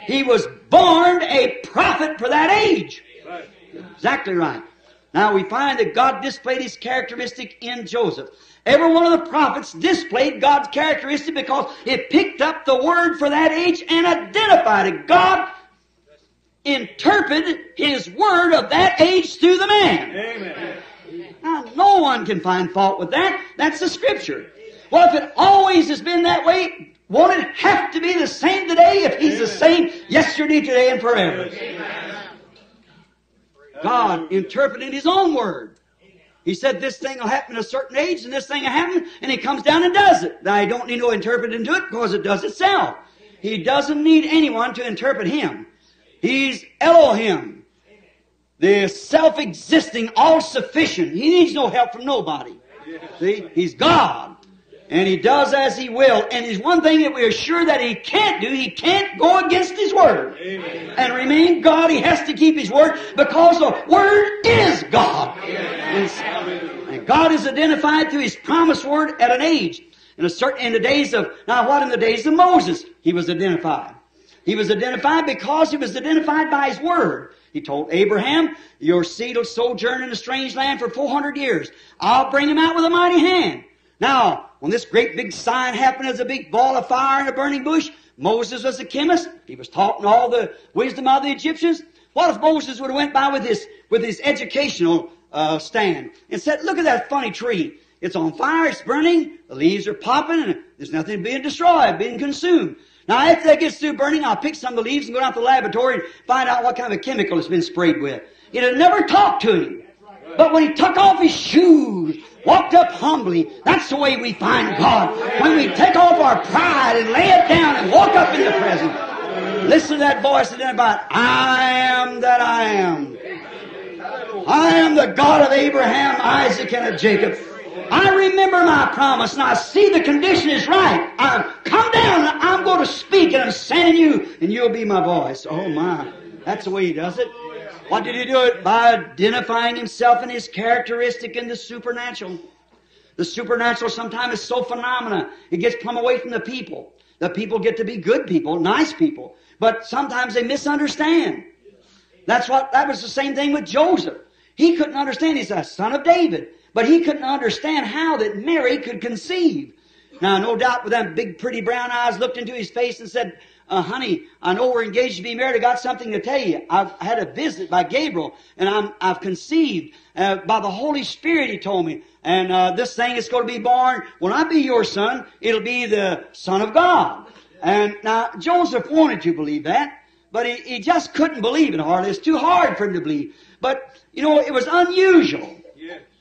He was born a prophet for that age. Exactly right. Now we find that God displayed His characteristic in Joseph. Every one of the prophets displayed God's characteristic because it picked up the word for that age and identified it. God interpreted His word of that age through the man. Amen. Now, no one can find fault with that. That's the scripture. Well, if it always has been that way, won't it have to be the same today if He's the same yesterday, today, and forever? God interpreted His own word. He said this thing will happen at a certain age and this thing will happen, and He comes down and does it. Now, I don't need no interpreting to it because it does itself. He doesn't need anyone to interpret Him. He's Elohim, the self-existing, all-sufficient. He needs no help from nobody. See, He's God. And He does as He will. And there's one thing that we're sure that He can't do. He can't go against His Word. And remain God. He has to keep His Word because the Word is God. And, and God is identified through His promised Word at an age. In a certain, in the days of, now what in the days of Moses? He was identified. He was identified because he was identified by his word. He told Abraham, your seed will sojourn in a strange land for 400 years. I'll bring him out with a mighty hand. Now, when this great big sign happened as a big ball of fire in a burning bush, Moses was a chemist. He was taught in all the wisdom of the Egyptians. What if Moses would have went by with his, with his educational uh, stand and said, look at that funny tree. It's on fire, it's burning, the leaves are popping, and there's nothing being destroyed, being consumed. Now, after that gets through burning, I'll pick some of the leaves and go down to the laboratory and find out what kind of a chemical it's been sprayed with. It had never talked to him. But when he took off his shoes, walked up humbly, that's the way we find God. When we take off our pride and lay it down and walk up in the presence. Listen to that voice then about, I am that I am. I am the God of Abraham, Isaac, and of Jacob. I remember my promise and I see the condition is right. I come down and I'm going to speak and I'm sending you and you'll be my voice. Oh my. That's the way he does it. What did he do it? By identifying himself and his characteristic in the supernatural. The supernatural sometimes is so phenomena. It gets plumb away from the people. The people get to be good people, nice people. But sometimes they misunderstand. That's what, that was the same thing with Joseph. He couldn't understand. He's a son of David. But he couldn't understand how that Mary could conceive. Now, no doubt with them big pretty brown eyes looked into his face and said, uh, honey, I know we're engaged to be married. I got something to tell you. I've had a visit by Gabriel and I'm, I've conceived uh, by the Holy Spirit, he told me. And uh, this thing is going to be born. When I be your son, it'll be the Son of God. And now, Joseph wanted to believe that, but he, he just couldn't believe it hardly. It's too hard for him to believe. But, you know, it was unusual.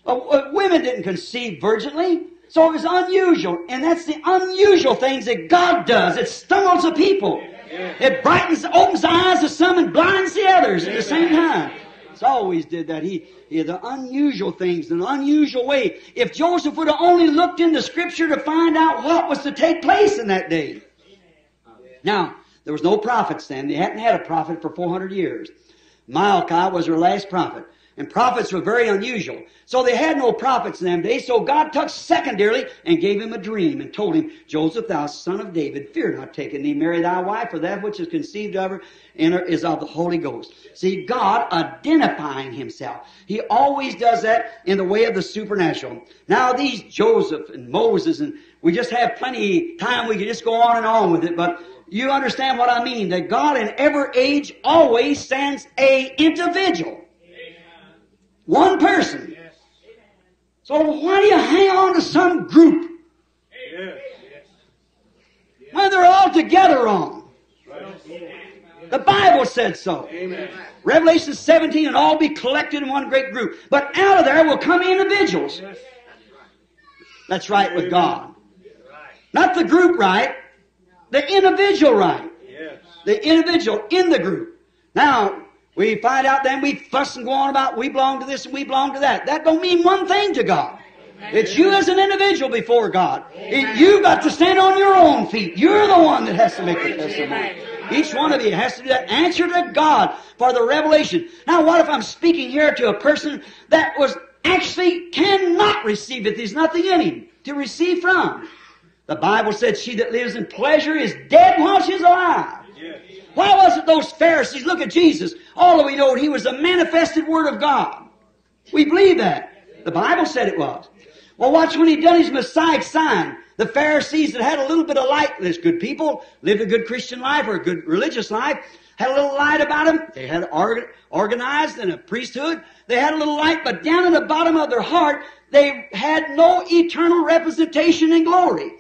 Uh, uh, women didn't conceive virginally. So it was unusual. And that's the unusual things that God does. It stumbles the people. It brightens, opens the eyes of some and blinds the others at the same time. It's always did that. He, he the unusual things in an unusual way. If Joseph would have only looked into Scripture to find out what was to take place in that day. Now, there was no prophets then. They hadn't had a prophet for 400 years. Malachi was their last prophet. And prophets were very unusual. So they had no prophets in them days. So God took secondarily and gave him a dream and told him, Joseph, thou son of David, fear not taking thee Mary thy wife, for that which is conceived of her in her is of the Holy Ghost. See, God identifying himself. He always does that in the way of the supernatural. Now these Joseph and Moses and we just have plenty time. We can just go on and on with it, but you understand what I mean. That God in every age always sends a individual. One person. So why do you hang on to some group? When they're all together wrong. The Bible said so. Revelation 17 and all be collected in one great group. But out of there will come individuals. That's right with God. Not the group right, the individual right. The individual in the group. Now, we find out then we fuss and go on about we belong to this and we belong to that. That don't mean one thing to God. It's you as an individual before God. It, you got to stand on your own feet. You're the one that has to make the testimony. Each one of you has to do that. Answer to God for the revelation. Now what if I'm speaking here to a person that was actually cannot receive it? There's nothing in him to receive from. The Bible said she that lives in pleasure is dead while she's alive. Why was it those Pharisees? Look at Jesus. All we know he was the manifested Word of God. We believe that. The Bible said it was. Well, watch when he done his Messiah sign. The Pharisees that had a little bit of light, this good people, lived a good Christian life or a good religious life, had a little light about them. They had organized in a priesthood. They had a little light, but down in the bottom of their heart, they had no eternal representation in glory.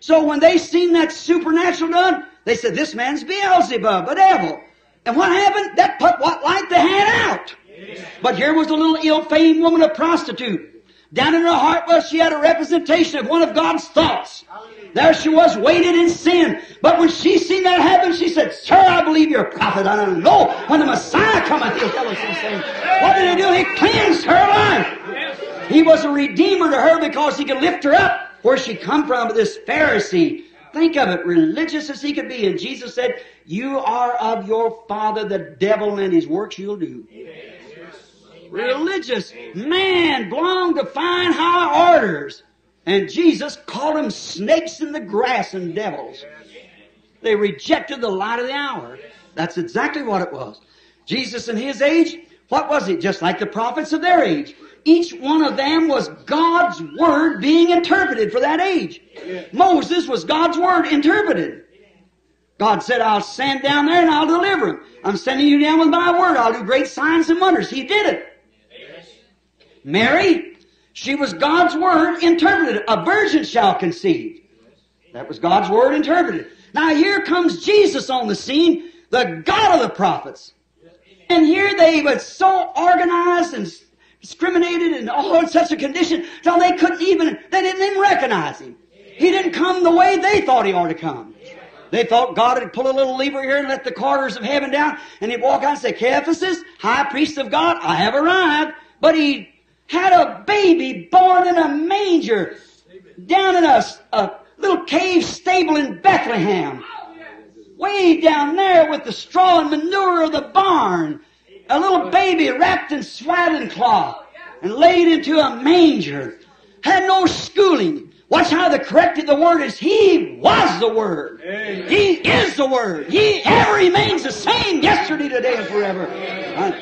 So when they seen that supernatural done, they said, this man's Beelzebub, a devil. And what happened? That put what light they had out. But here was a little ill-famed woman, a prostitute. Down in her heart was she had a representation of one of God's thoughts. There she was, weighted in sin. But when she seen that happen, she said, Sir, I believe you're a prophet. I don't know. When the Messiah cometh, he'll tell us these things. What did he do? He cleansed her life. He was a redeemer to her because he could lift her up where she come from, this Pharisee. Think of it, religious as he could be. And Jesus said, You are of your father the devil, and his works you'll do. Religious man belonged to fine high orders. And Jesus called them snakes in the grass and devils. They rejected the light of the hour. That's exactly what it was. Jesus in his age, what was it? Just like the prophets of their age. Each one of them was God's Word being interpreted for that age. Moses was God's Word interpreted. God said, I'll send down there and I'll deliver him. I'm sending you down with my word. I'll do great signs and wonders. He did it. Mary, she was God's word interpreted. A virgin shall conceive. That was God's word interpreted. Now here comes Jesus on the scene, the God of the prophets. And here they were so organized and discriminated and all in such a condition till they couldn't even, they didn't even recognize him. He didn't come the way they thought he ought to come. They thought God had pull a little lever here and let the quarters of heaven down, and he'd walk out and say, Caiaphas, high priest of God, I have arrived. But he had a baby born in a manger down in a, a little cave stable in Bethlehem. Way down there with the straw and manure of the barn. A little baby wrapped in swaddling cloth and laid into a manger. Had no schooling. Watch how the corrected the word is. He was the word. Amen. He is the word. He ever remains the same yesterday, today, and forever. Uh,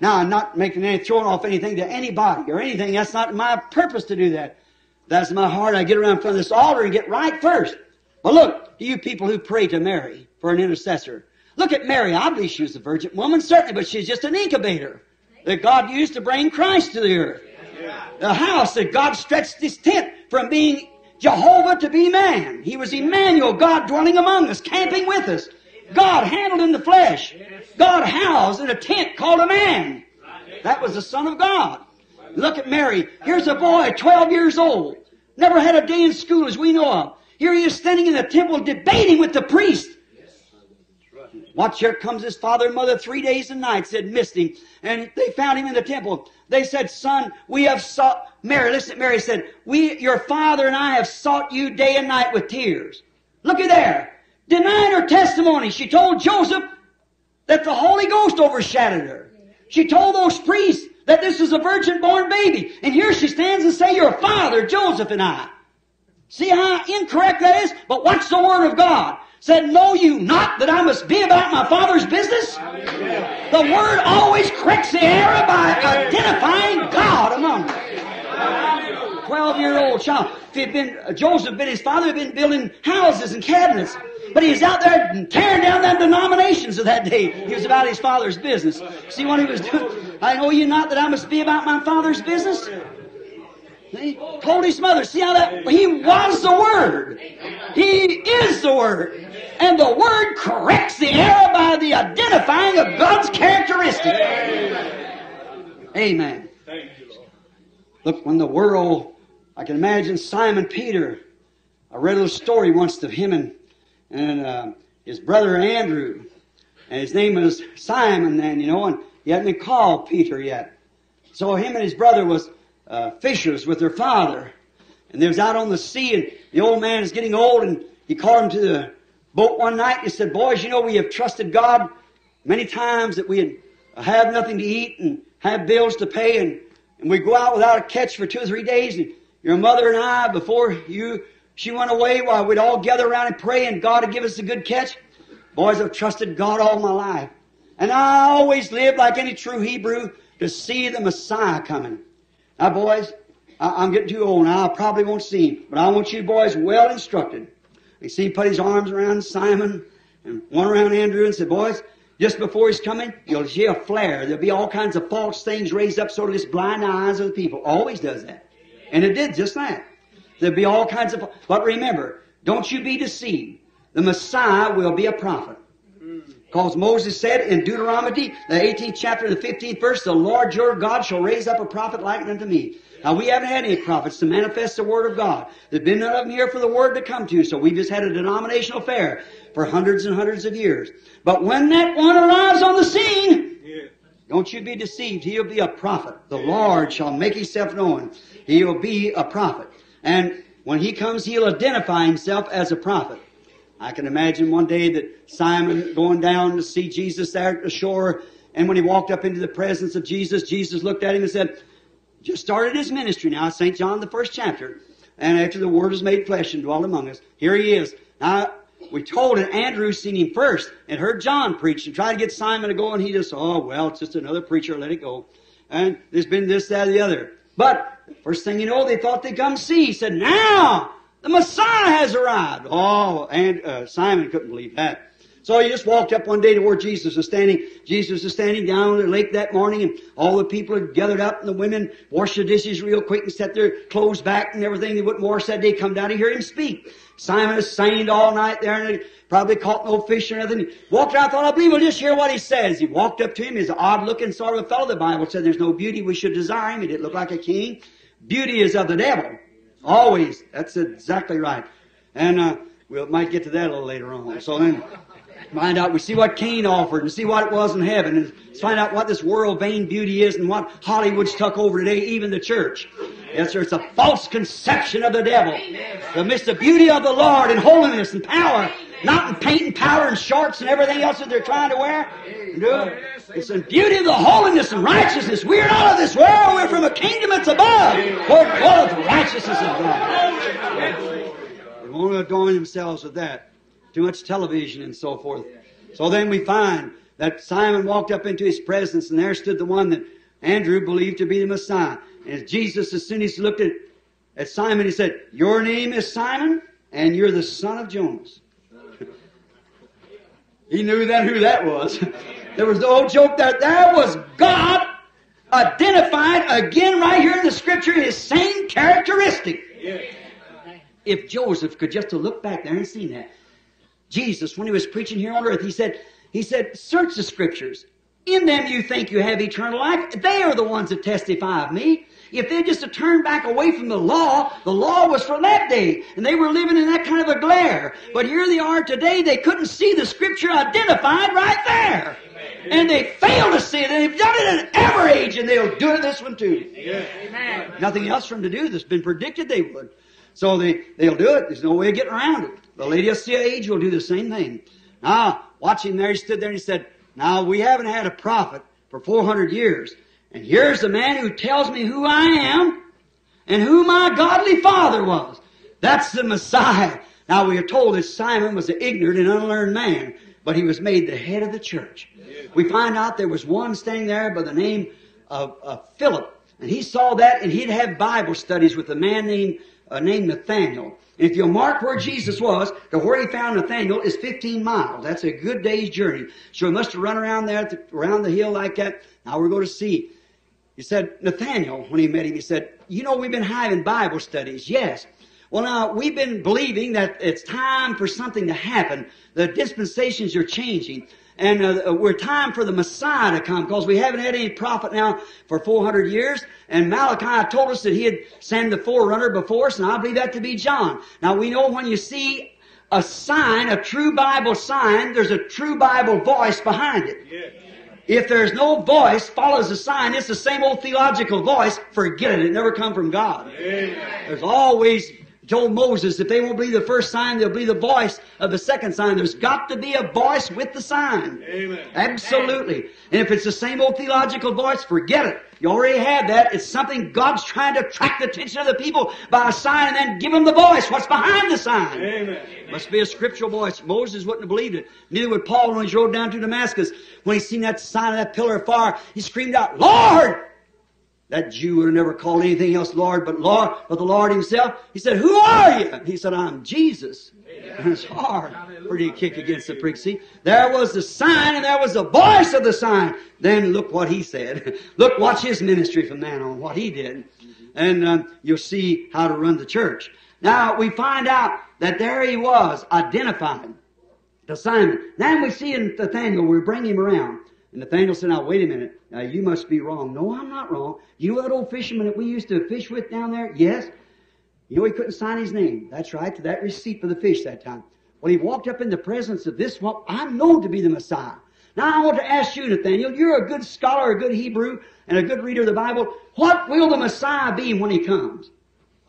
now, I'm not making any throwing off anything to anybody or anything. That's not my purpose to do that. That's my heart. I get around of this altar and get right first. But look, you people who pray to Mary for an intercessor. Look at Mary. Believe she was a virgin woman, certainly, but she's just an incubator that God used to bring Christ to the earth. The house that God stretched his tent from being Jehovah to be man. He was Emmanuel, God dwelling among us, camping with us. God handled in the flesh. God housed in a tent called a man. That was the Son of God. Look at Mary. Here's a boy, 12 years old. Never had a day in school as we know of. Here he is standing in the temple debating with the priest. Watch, here comes his father and mother three days and nights had missed him. And they found him in the temple. They said, son, we have sought, Mary, listen, Mary said, we, your father and I have sought you day and night with tears. Looky there. Denying her testimony. She told Joseph that the Holy Ghost overshadowed her. She told those priests that this is a virgin born baby. And here she stands and say, your father, Joseph and I. See how incorrect that is? But watch the Word of God. Said, know you not that I must be about my Father's business? The Word always corrects the error by identifying God among them. Twelve-year-old child. If he'd been, uh, Joseph been his father, had been building houses and cabinets. But he's out there tearing down them denominations of that day. He was about his father's business. See what he was doing? I know you not that I must be about my father's business? He told his mother, see how that, he was the Word. He is the Word. And the Word corrects the error by the identifying of God's characteristic. Amen. Look, when the world, I can imagine Simon Peter. I read a little story once of him and, and uh, his brother Andrew. And his name was Simon then, you know, and he hadn't been called Peter yet. So him and his brother was uh, fishers with their father. And they was out on the sea and the old man is getting old and he called him to the boat one night and he said, boys, you know, we have trusted God many times that we have nothing to eat and have bills to pay and, and we go out without a catch for two or three days and your mother and I, before you, she went away while we'd all gather around and pray and God would give us a good catch. Boys, I've trusted God all my life. And I always lived like any true Hebrew to see the Messiah coming. Now, boys, I, am getting too old now. I probably won't see him. But I want you boys well instructed. You see him put his arms around Simon and one around Andrew and said, boys, just before he's coming, you'll see a flare. There'll be all kinds of false things raised up so to this blind eyes of the people. Always does that. And it did just that. There'll be all kinds of, but remember, don't you be deceived. The Messiah will be a prophet. Because Moses said in Deuteronomy, the 18th chapter, the 15th verse, the Lord your God shall raise up a prophet like unto me. Now we haven't had any prophets to manifest the word of God. There's been none of them here for the word to come to, so we've just had a denominational fair for hundreds and hundreds of years. But when that one arrives on the scene, don't you be deceived. He'll be a prophet. The Lord shall make himself known. He'll be a prophet. And when he comes, he'll identify himself as a prophet. I can imagine one day that Simon going down to see Jesus there at the shore, and when he walked up into the presence of Jesus, Jesus looked at him and said, just started his ministry now, St. John, the first chapter. And after the Word was made flesh and dwelt among us, here he is. Now, we told it, Andrew seen him first and heard John preach and tried to get Simon to go, and he just, oh, well, it's just another preacher, let it go. And there's been this, that, or the other. But first thing you know, they thought they'd come see. He said, now the Messiah has arrived. Oh, and uh, Simon couldn't believe that. So he just walked up one day to where Jesus was standing. Jesus was standing down on the lake that morning and all the people had gathered up and the women washed the dishes real quick and set their clothes back and everything. They wouldn't wash that day. Come down to hear him speak. Simon singed all night there and they probably caught no fish or nothing. He walked around, thought, I believe we'll just hear what he says. He walked up to him. He's an odd looking sort of a fellow. The Bible said there's no beauty we should desire him. He didn't look like a king. Beauty is of the devil. Always. That's exactly right. And, uh, we might get to that a little later on. So then, find out, we see what Cain offered and see what it was in heaven and find out what this world vain beauty is and what Hollywood's tuck over today, even the church. Yes, sir, it's a false conception of the devil. To miss the beauty of the Lord and holiness and power, not in paint and powder and shorts and everything else that they're trying to wear. No, it's the beauty of the holiness and righteousness. We're not of this world. We're from a kingdom that's above, where dwelleth righteousness of God. They won't adorn themselves with that too much television and so forth. So then we find that Simon walked up into his presence and there stood the one that Andrew believed to be the Messiah. And Jesus, as soon as he looked at, at Simon, he said, Your name is Simon and you're the son of Jonas. he knew then who that was. there was the old joke that that was God identified again right here in the scripture his same characteristic. If Joseph could just looked back there and seen that. Jesus, when he was preaching here on earth, he said, he said, search the scriptures. In them you think you have eternal life. They are the ones that testify of me. If they just had turned back away from the law, the law was for that day, and they were living in that kind of a glare. But here they are today, they couldn't see the scripture identified right there. And they fail to see it, and they've done it in every age, and they'll do it this one too. Amen. Nothing else for them to do that's been predicted they would. So they, they'll do it. There's no way of getting around it. The Laodicea age will do the same thing. Now, watch him there. He stood there and he said, Now, we haven't had a prophet for 400 years. And here's the man who tells me who I am and who my godly father was. That's the Messiah. Now, we are told that Simon was an ignorant and unlearned man, but he was made the head of the church. We find out there was one standing there by the name of, of Philip, and he saw that, and he'd have Bible studies with a man named, uh, named Nathaniel. And if you'll mark where Jesus was, to where he found Nathaniel is 15 miles. That's a good day's journey. So he must have run around there, around the hill like that. Now we're going to see. He said, Nathaniel, when he met him, he said, You know, we've been having Bible studies. Yes. Well, now, we've been believing that it's time for something to happen. The dispensations are changing. And uh, we're time for the Messiah to come because we haven't had any prophet now for 400 years. And Malachi told us that he had sent the forerunner before us, and I believe that to be John. Now, we know when you see a sign, a true Bible sign, there's a true Bible voice behind it. If there's no voice follows the sign, it's the same old theological voice, forget it. It never come from God. There's always told Moses, if they won't believe the first sign, they'll believe the voice of the second sign. There's got to be a voice with the sign. Amen. Absolutely. And if it's the same old theological voice, forget it. You already have that. It's something God's trying to attract the attention of the people by a sign and then give them the voice. What's behind the sign? Amen. Must be a scriptural voice. Moses wouldn't have believed it. Neither would Paul when he rode down to Damascus. When he seen that sign of that pillar of fire, he screamed out, Lord! That Jew would have never called anything else Lord but Lord, but the Lord himself. He said, Who are you? He said, I'm Jesus. It's hard for you to kick against the prick. See, there was the sign and there was the voice of the sign. Then look what he said. look, watch his ministry from then on, what he did. And um, you'll see how to run the church. Now, we find out that there he was, identified to Simon. Then we see in Nathaniel, we bring him around. And Nathaniel said, now wait a minute. Now you must be wrong. No, I'm not wrong. You know that old fisherman that we used to fish with down there? Yes. You know he couldn't sign his name. That's right, to that receipt for the fish that time. Well, he walked up in the presence of this one. I'm known to be the Messiah. Now I want to ask you, Nathaniel, you're a good scholar, a good Hebrew, and a good reader of the Bible. What will the Messiah be when he comes?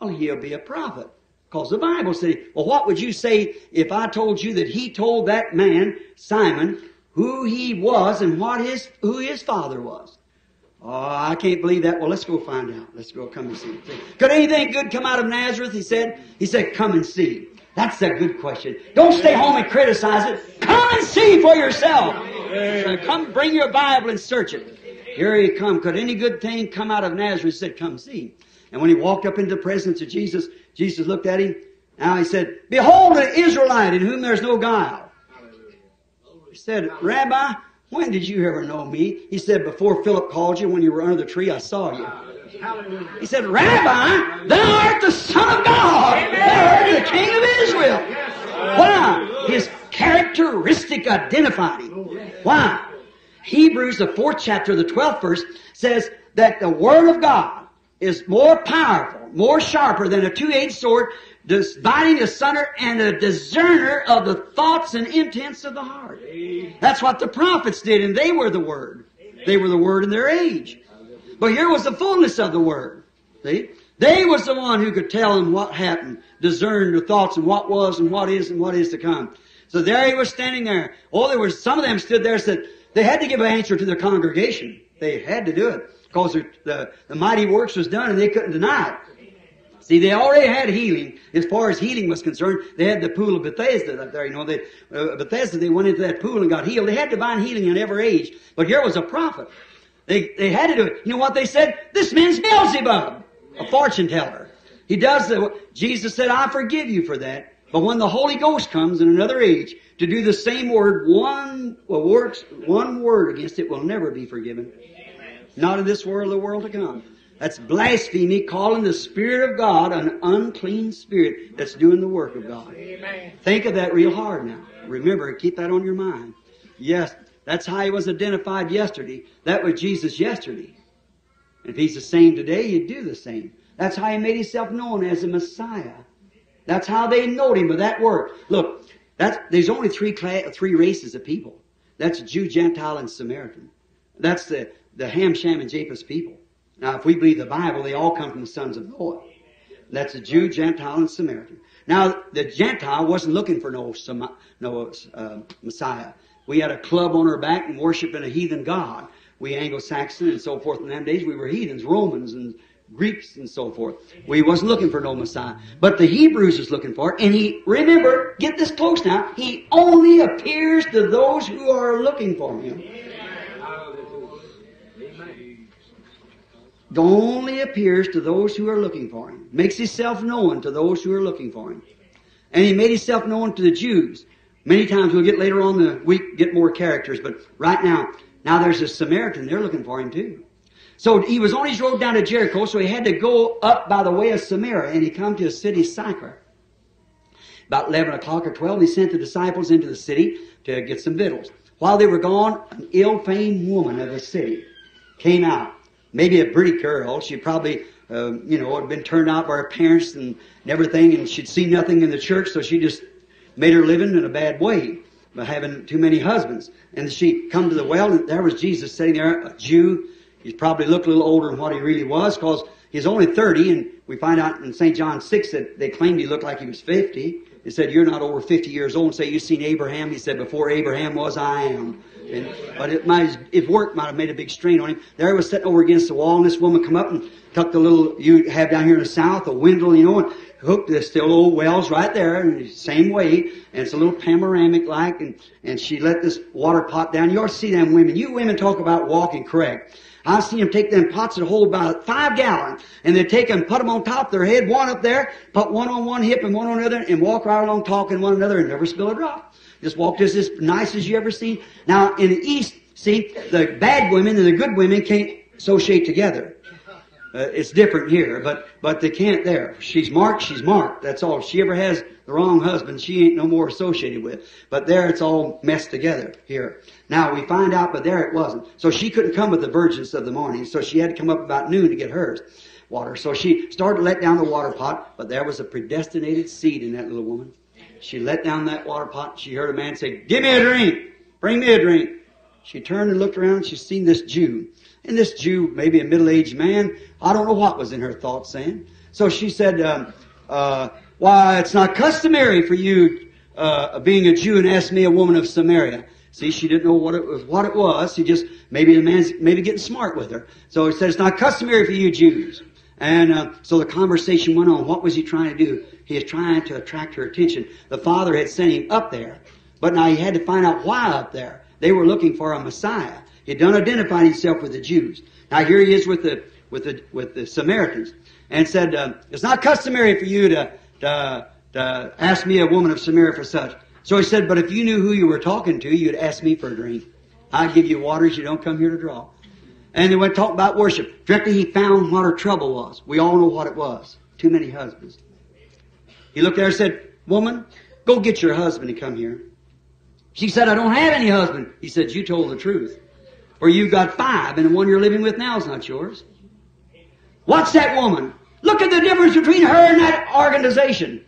Well, he'll be a prophet. Because the Bible said, well, what would you say if I told you that he told that man, Simon, who he was and what his, who his father was? Oh, I can't believe that. Well, let's go find out. Let's go come and see. Could anything good come out of Nazareth? He said. He said, come and see. That's a good question. Don't stay home and criticize it. Come and see for yourself. So come bring your Bible and search it. Here he come. Could any good thing come out of Nazareth? He said, come see. And when he walked up into the presence of Jesus, Jesus looked at him. Now he said, Behold an Israelite in whom there's no guile. He said, Rabbi, when did you ever know me? He said, Before Philip called you, when you were under the tree, I saw you. He said, Rabbi, thou art the Son of God. Thou art the King of Israel. Why? His characteristic identified him. Why? Hebrews, the fourth chapter, the twelfth verse, says that the Word of God is more powerful, more sharper than a two-edged sword, dividing asunder and a discerner of the thoughts and intents of the heart. That's what the prophets did, and they were the Word. They were the Word in their age. But here was the fullness of the Word. See? They was the one who could tell them what happened, discern the thoughts and what was and what is and what is to come. So there he was standing there. Oh, there was some of them stood there said they had to give an answer to their congregation. They had to do it because the, the mighty works was done and they couldn't deny it. See, they already had healing. As far as healing was concerned, they had the pool of Bethesda up there. You know, they, uh, Bethesda, they went into that pool and got healed. They had divine healing in every age. But here was a prophet. They, they had to do it. You know what they said? This man's Beelzebub, a fortune teller. He does the, Jesus said, I forgive you for that. But when the Holy Ghost comes in another age to do the same word, one well, works, one word against it will never be forgiven. Not in this world, the world to come. That's blasphemy, calling the Spirit of God an unclean spirit that's doing the work of God. Think of that real hard now. Remember, keep that on your mind. Yes, that's how he was identified yesterday. That was Jesus yesterday. If he's the same today, he'd do the same. That's how he made himself known as the Messiah. That's how they knowed him by that word. Look, that's, there's only three three races of people. That's Jew, Gentile, and Samaritan. That's the, the Ham, Shem, and Japheth people. Now, if we believe the Bible, they all come from the sons of Noah. That's a Jew, Gentile, and Samaritan. Now, the Gentile wasn't looking for no, no uh, Messiah. We had a club on our back and worshiping a heathen god. We Anglo-Saxon and so forth in them days, we were heathens, Romans and Greeks and so forth. We wasn't looking for no Messiah. But the Hebrews was looking for it. And he, remember, get this close now, he only appears to those who are looking for him. Only appears to those who are looking for him. Makes himself known to those who are looking for him. And he made himself known to the Jews. Many times we'll get later on the week, get more characters, but right now, now there's a Samaritan, they're looking for him too. So he was on his road down to Jericho, so he had to go up by the way of Samaria, and he come to a city, Sychar. About 11 o'clock or 12, he sent the disciples into the city to get some victuals. While they were gone, an ill-famed woman of the city came out. Maybe a pretty girl. She probably, uh, you know, had been turned out by her parents and everything, and she'd seen nothing in the church, so she just made her living in a bad way by having too many husbands. And she come to the well, and there was Jesus sitting there, a Jew. He probably looked a little older than what he really was, because he's only 30, and we find out in St. John 6 that they claimed he looked like he was 50. He said, you're not over 50 years old. And say, you've seen Abraham. He said, before Abraham was, I am. But it might, if work might have made a big strain on him. There he was sitting over against the wall, and this woman come up and took the little, you have down here in the south, a windle, you know, and hooked the still old wells right there, and the same way, and it's a little panoramic like, and, and she let this water pot down. You ought to see them women. You women talk about walking correct. I've seen them take them pots that hold about five gallons, and they take them, put them on top of their head, one up there, put one on one hip and one on the other, and walk right along talking one another and never spill a drop. Just walk just as nice as you ever seen. Now, in the East, see, the bad women and the good women can't associate together. Uh, it's different here, but but they can't there. She's marked, she's marked. That's all. If she ever has the wrong husband, she ain't no more associated with. But there, it's all messed together here. Now we find out, but there it wasn't. So she couldn't come with the virgins of the morning, so she had to come up about noon to get hers water. So she started to let down the water pot, but there was a predestinated seed in that little woman. She let down that water pot. She heard a man say, "Give me a drink. Bring me a drink." She turned and looked around. She seen this Jew. And this Jew, maybe a middle-aged man, I don't know what was in her thoughts saying. So she said, um, uh, why, it's not customary for you, uh, being a Jew and ask me a woman of Samaria. See, she didn't know what it was, what it was. She just, maybe the man's maybe getting smart with her. So he said, it's not customary for you Jews. And uh, so the conversation went on. What was he trying to do? He is trying to attract her attention. The father had sent him up there, but now he had to find out why up there. They were looking for a Messiah. He had done identified himself with the Jews. Now here he is with the with the with the Samaritans, and said, uh, "It's not customary for you to, to to ask me, a woman of Samaria, for such." So he said, "But if you knew who you were talking to, you'd ask me for a drink. I'd give you waters you don't come here to draw." And they went talk about worship. Directly he found what her trouble was. We all know what it was. Too many husbands. He looked at her and said, Woman, go get your husband and come here. She said, I don't have any husband. He said, You told the truth. Or you've got five, and the one you're living with now is not yours. What's that woman? Look at the difference between her and that organization.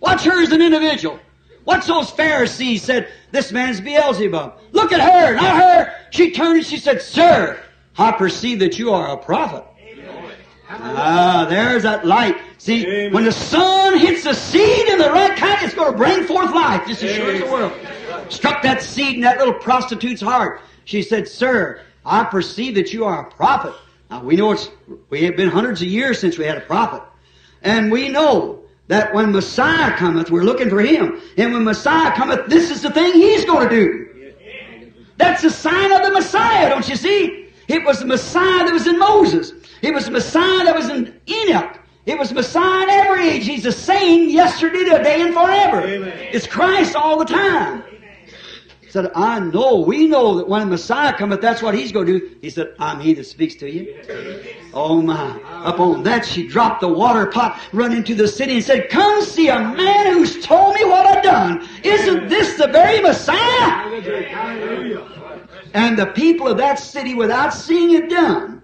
Watch her as an individual? What's those Pharisees said, this man's Beelzebub. Look at her, not her. She turned and she said, Sir, I perceive that you are a prophet. Ah, there's that light. See, Amen. when the sun hits the seed in the right kind, it's going to bring forth life, just as sure as the world. Struck that seed in that little prostitute's heart. She said, Sir, I perceive that you are a prophet. Now, we know it's, we have been hundreds of years since we had a prophet. And we know that when Messiah cometh, we're looking for Him. And when Messiah cometh, this is the thing He's going to do. That's the sign of the Messiah, don't you see? It was the Messiah that was in Moses. It was Messiah that was in Enoch. It was Messiah in every age. He's the same yesterday, today, and forever. Amen. It's Christ all the time. He said, I know, we know that when Messiah cometh, that's what he's going to do. He said, I'm he that speaks to you. Oh my. Upon that she dropped the water pot, run into the city and said, Come see a man who's told me what I've done. Isn't this the very Messiah? And the people of that city, without seeing it done,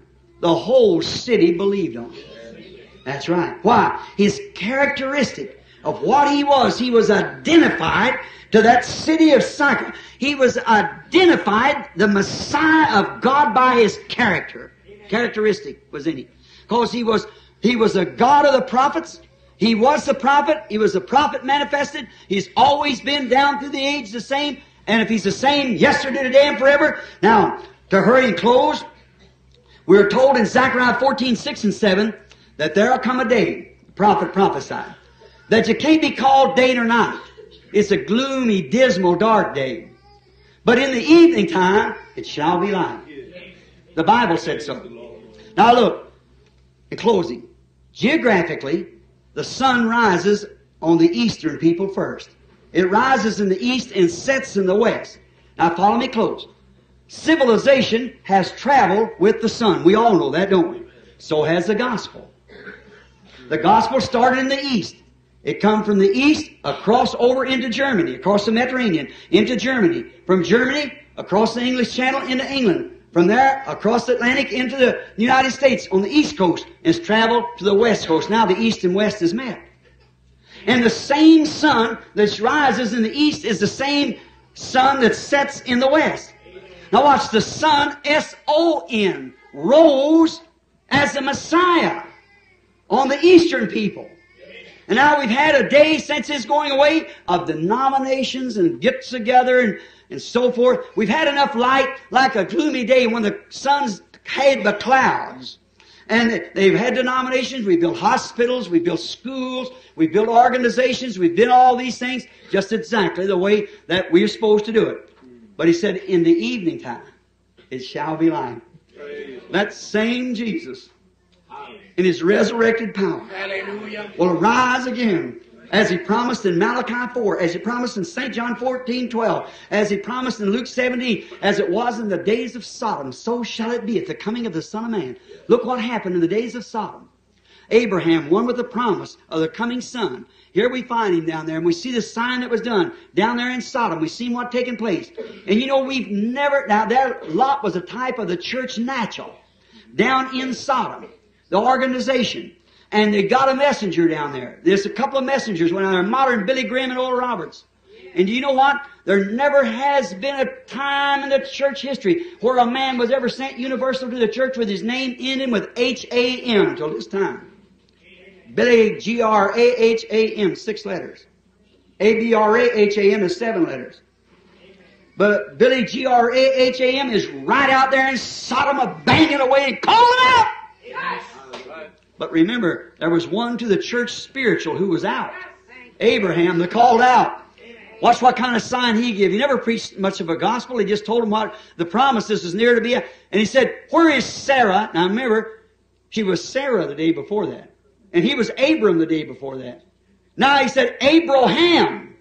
the whole city believed on it. That's right. Why? His characteristic of what he was, he was identified to that city of Sychar. He was identified the Messiah of God by his character. Characteristic was in him. Because he was, he was a God of the prophets. He was the prophet. He was the prophet manifested. He's always been down through the age the same. And if he's the same yesterday, today, and forever. Now, to hurry and close, we're told in Zechariah 14, 6 and 7, that there'll come a day, the prophet prophesied, that you can't be called day or night. It's a gloomy, dismal, dark day. But in the evening time, it shall be light. The Bible said so. Now look, in closing, geographically, the sun rises on the eastern people first. It rises in the east and sets in the west. Now follow me close. Civilization has traveled with the sun. We all know that, don't we? So has the gospel. The gospel started in the east. It come from the east across over into Germany, across the Mediterranean, into Germany. From Germany, across the English Channel into England. From there, across the Atlantic into the United States on the east coast. And it's traveled to the west coast. Now the east and west is met. And the same sun that rises in the east is the same sun that sets in the west. Now watch, the sun, S-O-N, rose as the Messiah on the eastern people. And now we've had a day since his going away of denominations and gets together and, and so forth. We've had enough light like a gloomy day when the sun's hid the clouds. And they've had denominations, we built hospitals, we built schools, we built organizations, we've done all these things just exactly the way that we're supposed to do it. But he said, in the evening time, it shall be light. That same Jesus, in his resurrected power, Hallelujah. will arise again as he promised in Malachi 4, as he promised in St. John 14, 12, as he promised in Luke 17, as it was in the days of Sodom, so shall it be at the coming of the Son of Man. Look what happened in the days of Sodom. Abraham, one with the promise of the coming son. Here we find him down there, and we see the sign that was done down there in Sodom. We see what taken place. And you know, we've never, now there, Lot was a type of the church natural down in Sodom, the organization. And they got a messenger down there. There's a couple of messengers went down there, modern Billy Graham and Oral Roberts. And do you know what? There never has been a time in the church history where a man was ever sent universal to the church with his name ending with H-A-M until this time. Billy G-R-A-H-A-M, six letters. A-B-R-A-H-A-M is seven letters. But Billy G-R-A-H-A-M is right out there in Sodom a banging away and calling out. Yes. But remember, there was one to the church spiritual who was out. Abraham, the called out. Watch what kind of sign he gave. He never preached much of a gospel. He just told him what the promises is near to be. And he said, where is Sarah? Now remember, she was Sarah the day before that. And he was Abram the day before that. Now he said, Abraham.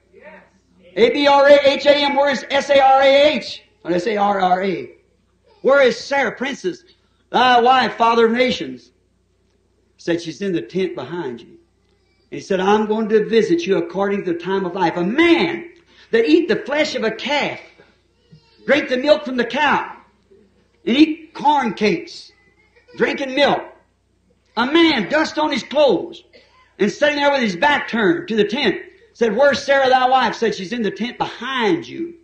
A-B-R-A-H-A-M, where is S-A-R-A-H? Or S-A-R-R-A. Where is Sarah, princess? Thy wife, father of nations. Said she's in the tent behind you. And he said, I'm going to visit you according to the time of life. A man that eat the flesh of a calf, drink the milk from the cow, and eat corn cakes, drinking milk. A man, dust on his clothes, and sitting there with his back turned to the tent, said, Where's Sarah thy wife? Said, She's in the tent behind you.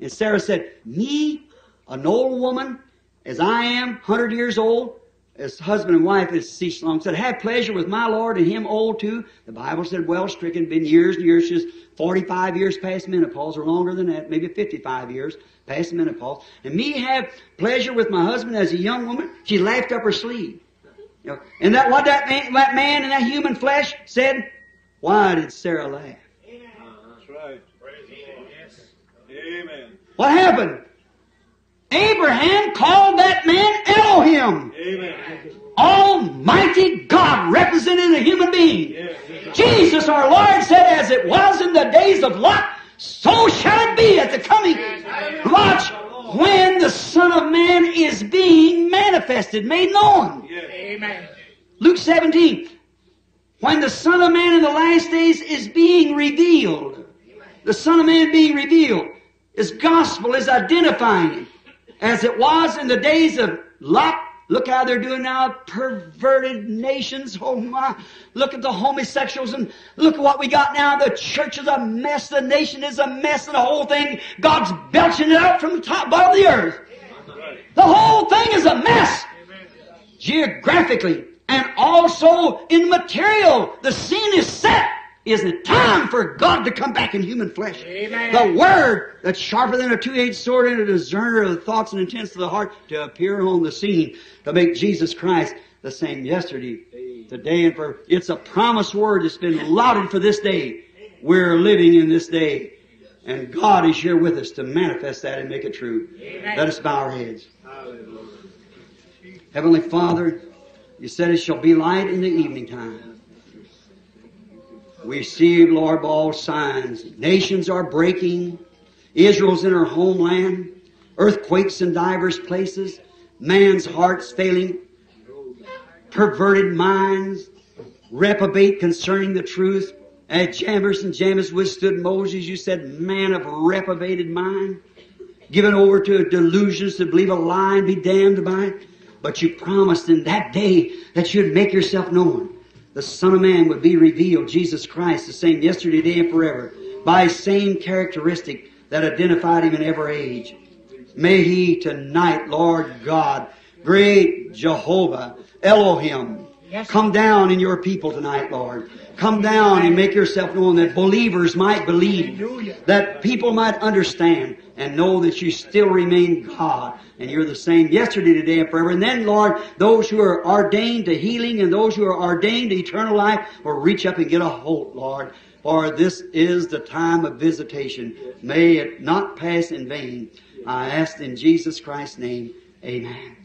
And Sarah said, Me, an old woman, as I am, hundred years old, as husband and wife is ceased long, said, Have pleasure with my Lord and him old too. The Bible said, well stricken, been years and years, she's 45 years past menopause, or longer than that, maybe 55 years past menopause. And me have pleasure with my husband as a young woman. She laughed up her sleeve. You know, and that what that man, that man in that human flesh said, why did Sarah laugh? That's right. Amen. What happened? Abraham called that man Elohim. Amen. Almighty God represented a human being. Yes. Jesus our Lord said, as it was in the days of Lot, so shall it be at the coming. Watch when the Son of Man is being manifested, made known. Amen. Luke 17. When the Son of Man in the last days is being revealed, the Son of Man being revealed, His gospel is identifying Him. As it was in the days of Lot, look how they're doing now, perverted nations, oh my. Look at the homosexuals and look at what we got now. The church is a mess, the nation is a mess, and the whole thing, God's belching it out from the top bottom of the earth. The whole thing is a mess geographically and also in material. The scene is set. Isn't it time for God to come back in human flesh? Amen. The Word that's sharper than a two-edged sword and a discerner of the thoughts and intents of the heart to appear on the scene to make Jesus Christ the same yesterday, today, and for it's a promised word that's been lauded for this day. We're living in this day. And God is here with us to manifest that and make it true. Let us bow our heads. Heavenly Father, you said it shall be light in the evening time. We see, Lord, all signs. Nations are breaking. Israel's in her homeland. Earthquakes in divers places. Man's heart's failing. Perverted minds. Reprobate concerning the truth. As Jambres and Jannes withstood Moses, you said, man of reprobated mind. Given over to delusions to believe a lie and be damned by it. But you promised in that day that you'd make yourself known. The Son of Man would be revealed, Jesus Christ, the same yesterday, today, and forever, by same characteristic that identified him in every age. May he tonight, Lord God, great Jehovah, Elohim, Yes. come down in your people tonight, Lord. Come down and make yourself known that believers might believe, that people might understand and know that you still remain God and you're the same yesterday, today, and forever. And then, Lord, those who are ordained to healing and those who are ordained to eternal life will reach up and get a hold, Lord. For this is the time of visitation. May it not pass in vain. I ask in Jesus Christ's name. Amen.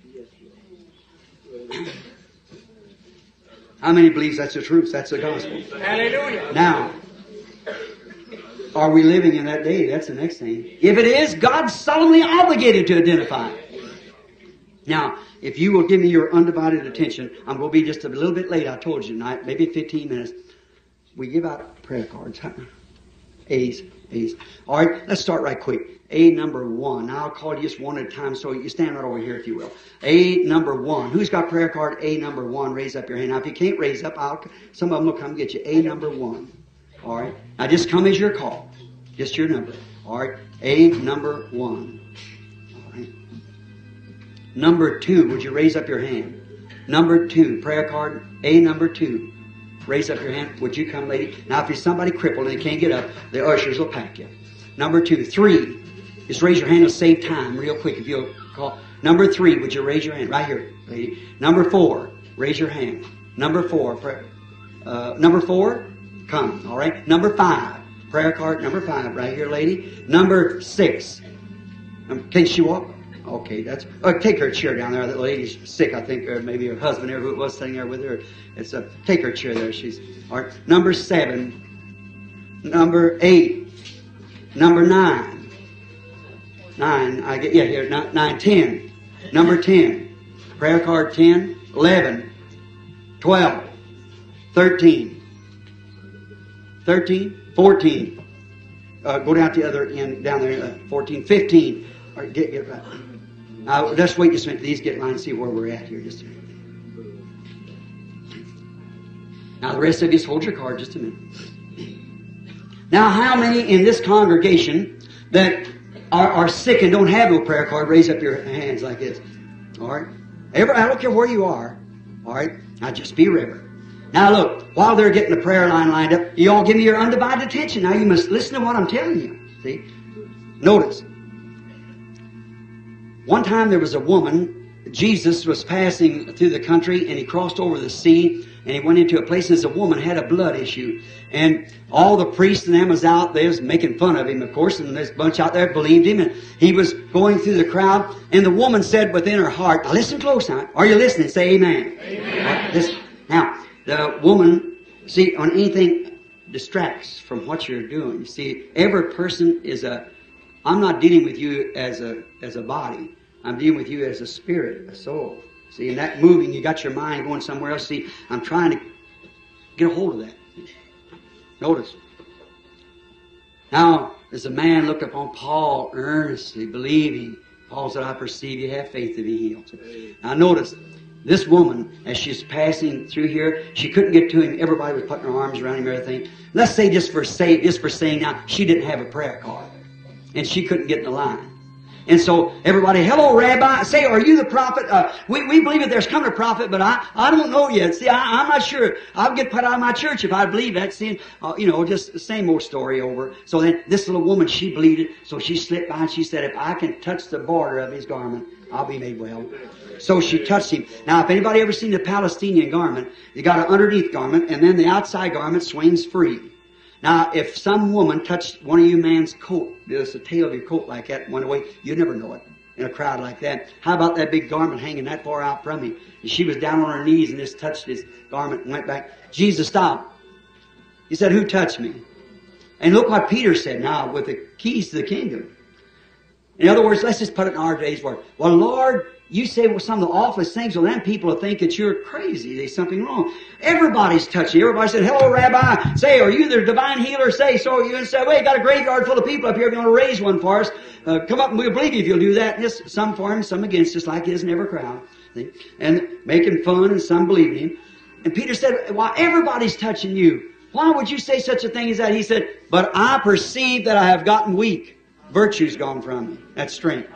How many believes that's the truth? That's the gospel. Hallelujah. Now, are we living in that day? That's the next thing. If it is, God's solemnly obligated to identify. Now, if you will give me your undivided attention, I'm going to be just a little bit late. I told you tonight, maybe 15 minutes. We give out prayer cards. huh? A's, A's. All right, let's start right quick. A number one. Now I'll call you just one at a time, so you stand right over here if you will. A number one. Who's got prayer card A number one? Raise up your hand. Now, if you can't raise up, I'll, some of them will come get you. A number one. All right. Now just come as your call. Just your number. All right. A number one. All right. Number two. Would you raise up your hand? Number two. Prayer card A number two. Raise up your hand. Would you come, lady? Now, if you're somebody crippled and can't get up, the ushers will pack you. Number two. Three. Just raise your hand to save time real quick if you'll call. Number three. Would you raise your hand? Right here, lady. Number four. Raise your hand. Number four. Uh, number four. Come. All right. Number five. prayer card number five right here, lady. Number six. Um, can she walk? Okay, that's. Uh, take her chair down there. That lady's sick, I think, or maybe her husband or who it was sitting there with her. It's a. Take her chair there. She's. All right. Number seven. Number eight. Number nine. Nine. I get. Yeah, here. Nine, nine ten. Number ten. Prayer card ten. Eleven. Twelve. Thirteen. Thirteen. Fourteen. Uh, go down to the other end, down there, uh, 14, 15. All right, get, get. Uh, let's wait just a minute. These get in line and see where we're at here. Just a minute. Now, the rest of you, just hold your card just a minute. Now, how many in this congregation that are, are sick and don't have no prayer card, raise up your hands like this. All right? Every, I don't care where you are. All right? Now, just be reverent. Now, look, while they're getting the prayer line lined up, you all give me your undivided attention. Now, you must listen to what I'm telling you. See? Notice. One time there was a woman, Jesus was passing through the country and he crossed over the sea and he went into a place and this woman had a blood issue. And all the priests and them was out there was making fun of him, of course, and this bunch out there believed him and he was going through the crowd and the woman said within her heart, now listen close now. Are you listening? Say amen. Amen. Listen. Now, the woman, see, on anything distracts from what you're doing. You see, every person is a, I'm not dealing with you as a, as a body. I'm dealing with you as a spirit, a soul. See, in that moving, you got your mind going somewhere else. See, I'm trying to get a hold of that. Notice. Now, as a man looked upon Paul earnestly, believing, Paul said, I perceive you have faith to be healed. Now, notice, this woman, as she's passing through here, she couldn't get to him. Everybody was putting her arms around him everything. Let's say just for say, just for saying now, she didn't have a prayer card. And she couldn't get in the line. And so everybody, hello, Rabbi. Say, are you the prophet? Uh, we, we believe that there's coming a prophet, but I, I don't know yet. See, I, I'm not sure. I'll get put out of my church if I believe that. See, uh, you know, just the same old story over. So then this little woman, she bleeded. So she slipped by and she said, if I can touch the border of his garment, I'll be made well. So she touched him. Now, if anybody ever seen the Palestinian garment, you got an underneath garment, and then the outside garment swings free. Now, if some woman touched one of you man's coat, just the tail of your coat like that, went away, you'd never know it in a crowd like that. How about that big garment hanging that far out from him? And she was down on her knees and just touched his garment and went back. Jesus stopped. He said, Who touched me? And look what Peter said now with the keys to the kingdom. In other words, let's just put it in our day's word. Well, Lord, you say well, some of the awfulest things, well, then people will think that you're crazy. There's something wrong. Everybody's touchy. Everybody said, hello, Rabbi. Say, are you the divine healer? Say, so you? And say, well, got a graveyard full of people up here. If you want to raise one for us, uh, come up and we'll believe you if you'll do that. Yes, some for him, some against, just like it is in every crowd. See? And making fun and some believing him. And Peter said, why everybody's touching you. Why would you say such a thing as that? He said, but I perceive that I have gotten weak. Virtue's gone from me. That's strength.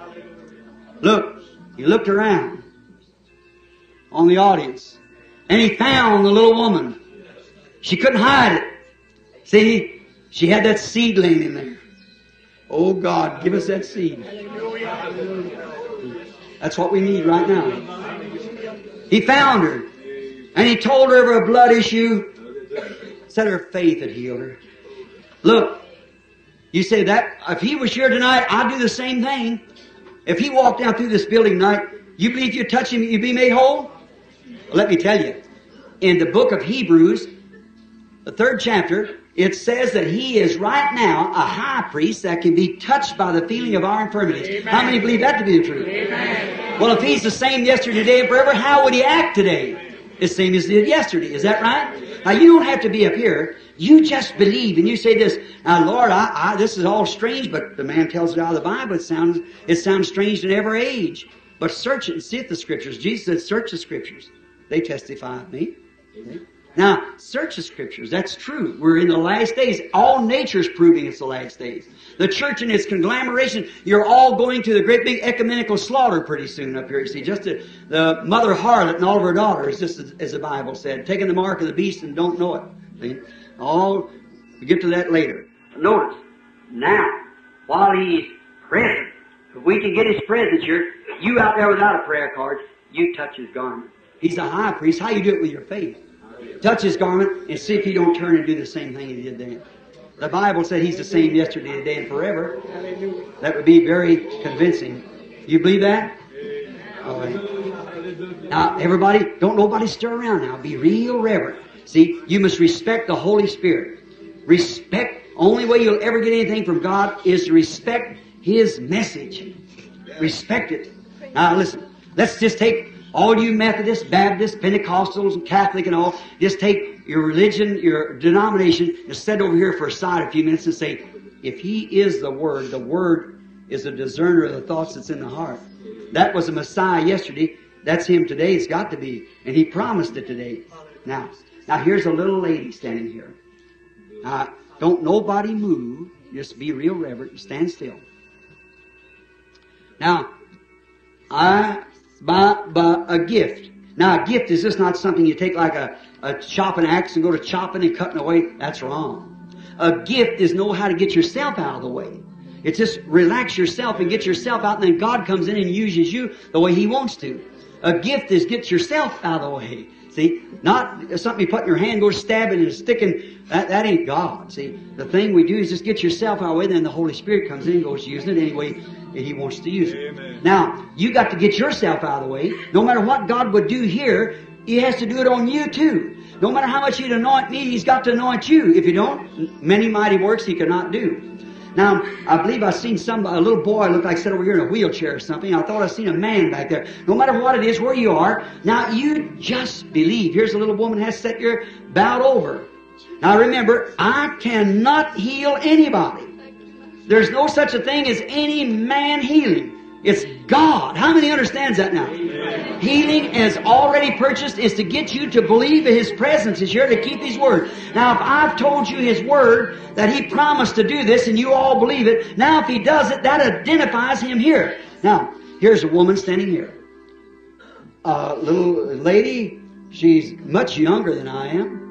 Look, he looked around on the audience and he found the little woman. She couldn't hide it. See, she had that seed laying in there. Oh God, give us that seed. That's what we need right now. He found her and he told her of her blood issue. Said her faith had healed her. Look, you say that if he was here tonight, I'd do the same thing. If he walked down through this building tonight, you believe you touch him, you'd be made whole? Well, let me tell you. In the book of Hebrews, the third chapter, it says that he is right now a high priest that can be touched by the feeling of our infirmities. Amen. How many believe that to be the truth? Amen. Well, if he's the same yesterday, today, and forever, how would he act today? The same as did yesterday. Is that right? Now, you don't have to be up here. You just believe and you say this, now Lord, I, I, this is all strange, but the man tells it out of the Bible. It sounds, it sounds strange in every age. But search it and see if the scriptures. Jesus said, search the scriptures. They testify of me. Now, search the scriptures. That's true. We're in the last days. All nature's proving it's the last days. The church and its conglomeration, you're all going to the great big ecumenical slaughter pretty soon up here. You see, just the, the mother harlot and all of her daughters, just as, as the Bible said, taking the mark of the beast and don't know it. See? All, we get to that later. Notice, now, while he's present, if we can get his presence here, you out there without a prayer card, you touch his garment. He's a high priest. How you do it with your faith? Touch his garment and see if he don't turn and do the same thing he did then. The Bible said He's the same yesterday, today, and forever. That would be very convincing. You believe that? Right. Now, everybody, don't nobody stir around now. Be real reverent. See, you must respect the Holy Spirit. Respect. Only way you'll ever get anything from God is to respect His message. Respect it. Now, listen. Let's just take all you Methodists, Baptists, Pentecostals, and Catholic and all. Just take your religion, your denomination, and sit over here for a side a few minutes and say, if He is the Word, the Word is a discerner of the thoughts that's in the heart. That was a Messiah yesterday. That's Him today. It's got to be. And He promised it today. Now, now here's a little lady standing here. Now, don't nobody move. Just be real reverent. Stand still. Now, I buy, buy a gift. Now, a gift is just not something you take like a, a chopping axe and go to chopping and cutting away. That's wrong. A gift is know how to get yourself out of the way. It's just relax yourself and get yourself out, and then God comes in and uses you the way He wants to. A gift is get yourself out of the way. See, not something you put in your hand, go stabbing and sticking. That, that ain't God. See, the thing we do is just get yourself out of the way, then the Holy Spirit comes in and goes using it anyway He wants to use it. Amen. Now, you got to get yourself out of the way. No matter what God would do here, He has to do it on you too. No matter how much He'd anoint me, He's got to anoint you. If you don't, many mighty works He cannot do. Now, I believe I seen some a little boy look like sat over here in a wheelchair or something. I thought I seen a man back there. No matter what it is, where you are, now you just believe. Here's a little woman has sat here bowed over. Now remember, I cannot heal anybody. There's no such a thing as any man healing. It's God. How many understands that now? Healing is already purchased is to get you to believe in His presence is here to keep His word. Now, if I've told you His word that He promised to do this and you all believe it, now if He does it, that identifies Him here. Now, here's a woman standing here. A little lady, she's much younger than I am.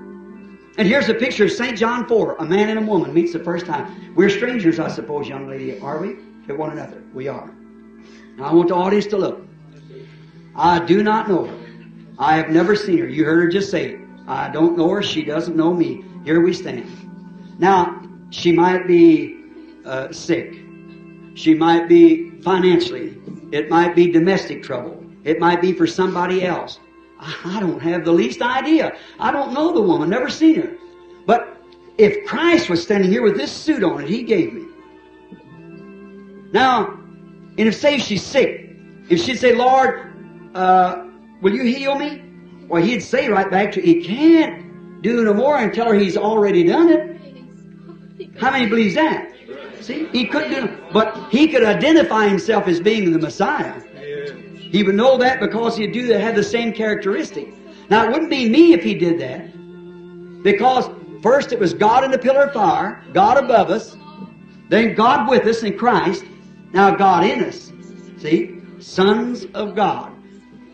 And here's a picture of St. John 4. A man and a woman meets the first time. We're strangers, I suppose, young lady, are we? To one another. We are. Now I want the audience to look. I do not know her. I have never seen her. You heard her just say. I don't know her. She doesn't know me. Here we stand. Now, she might be uh, sick. She might be financially. It might be domestic trouble. It might be for somebody else. I don't have the least idea. I don't know the woman, never seen her. But if Christ was standing here with this suit on it, He gave me. Now, and if say she's sick, if she'd say, Lord, uh, will you heal me? Well, he'd say right back to, her, he can't do no more and tell her he's already done it. How many believes that? See, he couldn't do, it, but he could identify himself as being the Messiah. He would know that because he'd do that, have the same characteristic. Now, it wouldn't be me if he did that. Because first it was God in the pillar of fire, God above us, then God with us in Christ, now God in us. See? Sons of God.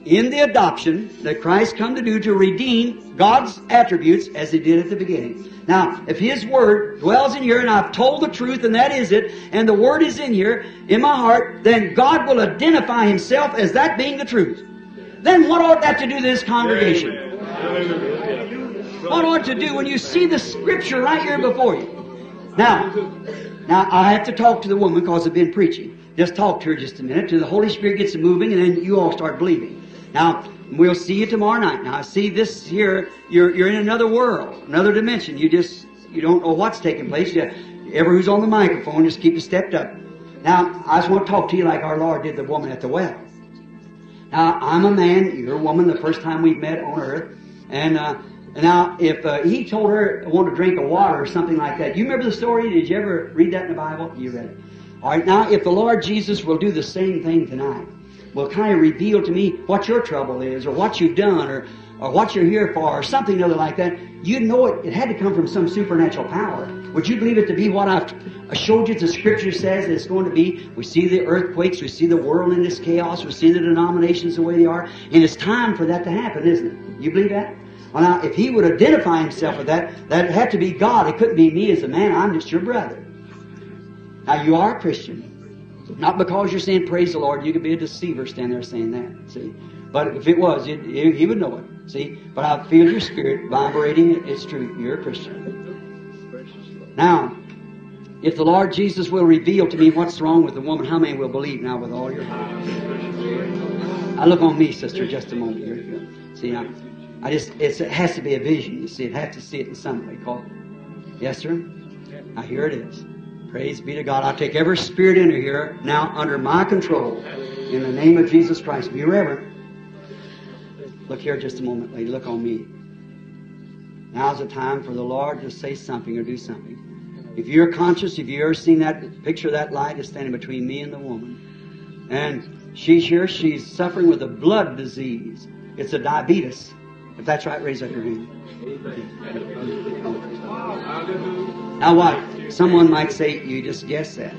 In the adoption that Christ come to do to redeem God's attributes as he did at the beginning. Now, if His Word dwells in here and I've told the truth and that is it, and the Word is in here, in my heart, then God will identify Himself as that being the truth. Then what ought that to do to this congregation? What ought to do when you see the Scripture right here before you? Now, now I have to talk to the woman because I've been preaching. Just talk to her just a minute till the Holy Spirit gets moving and then you all start believing. Now, we'll see you tomorrow night. Now, I see this here, you're, you're in another world, another dimension. You just, you don't know what's taking place. You, ever who's on the microphone, just keep it stepped up. Now, I just want to talk to you like our Lord did the woman at the well. Now, I'm a man, you're a woman, the first time we've met on earth. And, uh, now, if uh, he told her I want to drink of water or something like that, you remember the story? Did you ever read that in the Bible? You read it. All right, now, if the Lord Jesus will do the same thing tonight, will kind of reveal to me what your trouble is, or what you've done, or, or what you're here for, or something other like that, you know it, it had to come from some supernatural power. Would you believe it to be what I've showed you the scripture says it's going to be? We see the earthquakes, we see the world in this chaos, we see the denominations the way they are, and it's time for that to happen, isn't it? You believe that? Well, now, if he would identify himself with that, that had to be God. It couldn't be me as a man. I'm just your brother. Now, you are a Christian. Not because you're saying, praise the Lord, you could be a deceiver standing there saying that, see. But if it was, it, it, he would know it, see. But I feel your spirit vibrating, it's true, you're a Christian. Now, if the Lord Jesus will reveal to me what's wrong with the woman, how many will believe now with all your heart? I look on me, sister, just a moment here. See, I, I just, it has to be a vision, you see. It has to see it in some way. Call. Yes, sir? Now here it is. Praise be to God. I take every spirit in here now under my control. In the name of Jesus Christ. Be reverent. Look here just a moment, lady. Look on me. Now's the time for the Lord to say something or do something. If you're conscious, if you've ever seen that picture that light is standing between me and the woman, and she's here, she's suffering with a blood disease. It's a diabetes. If that's right, raise up your hand. Now what? Someone might say, you just guessed that.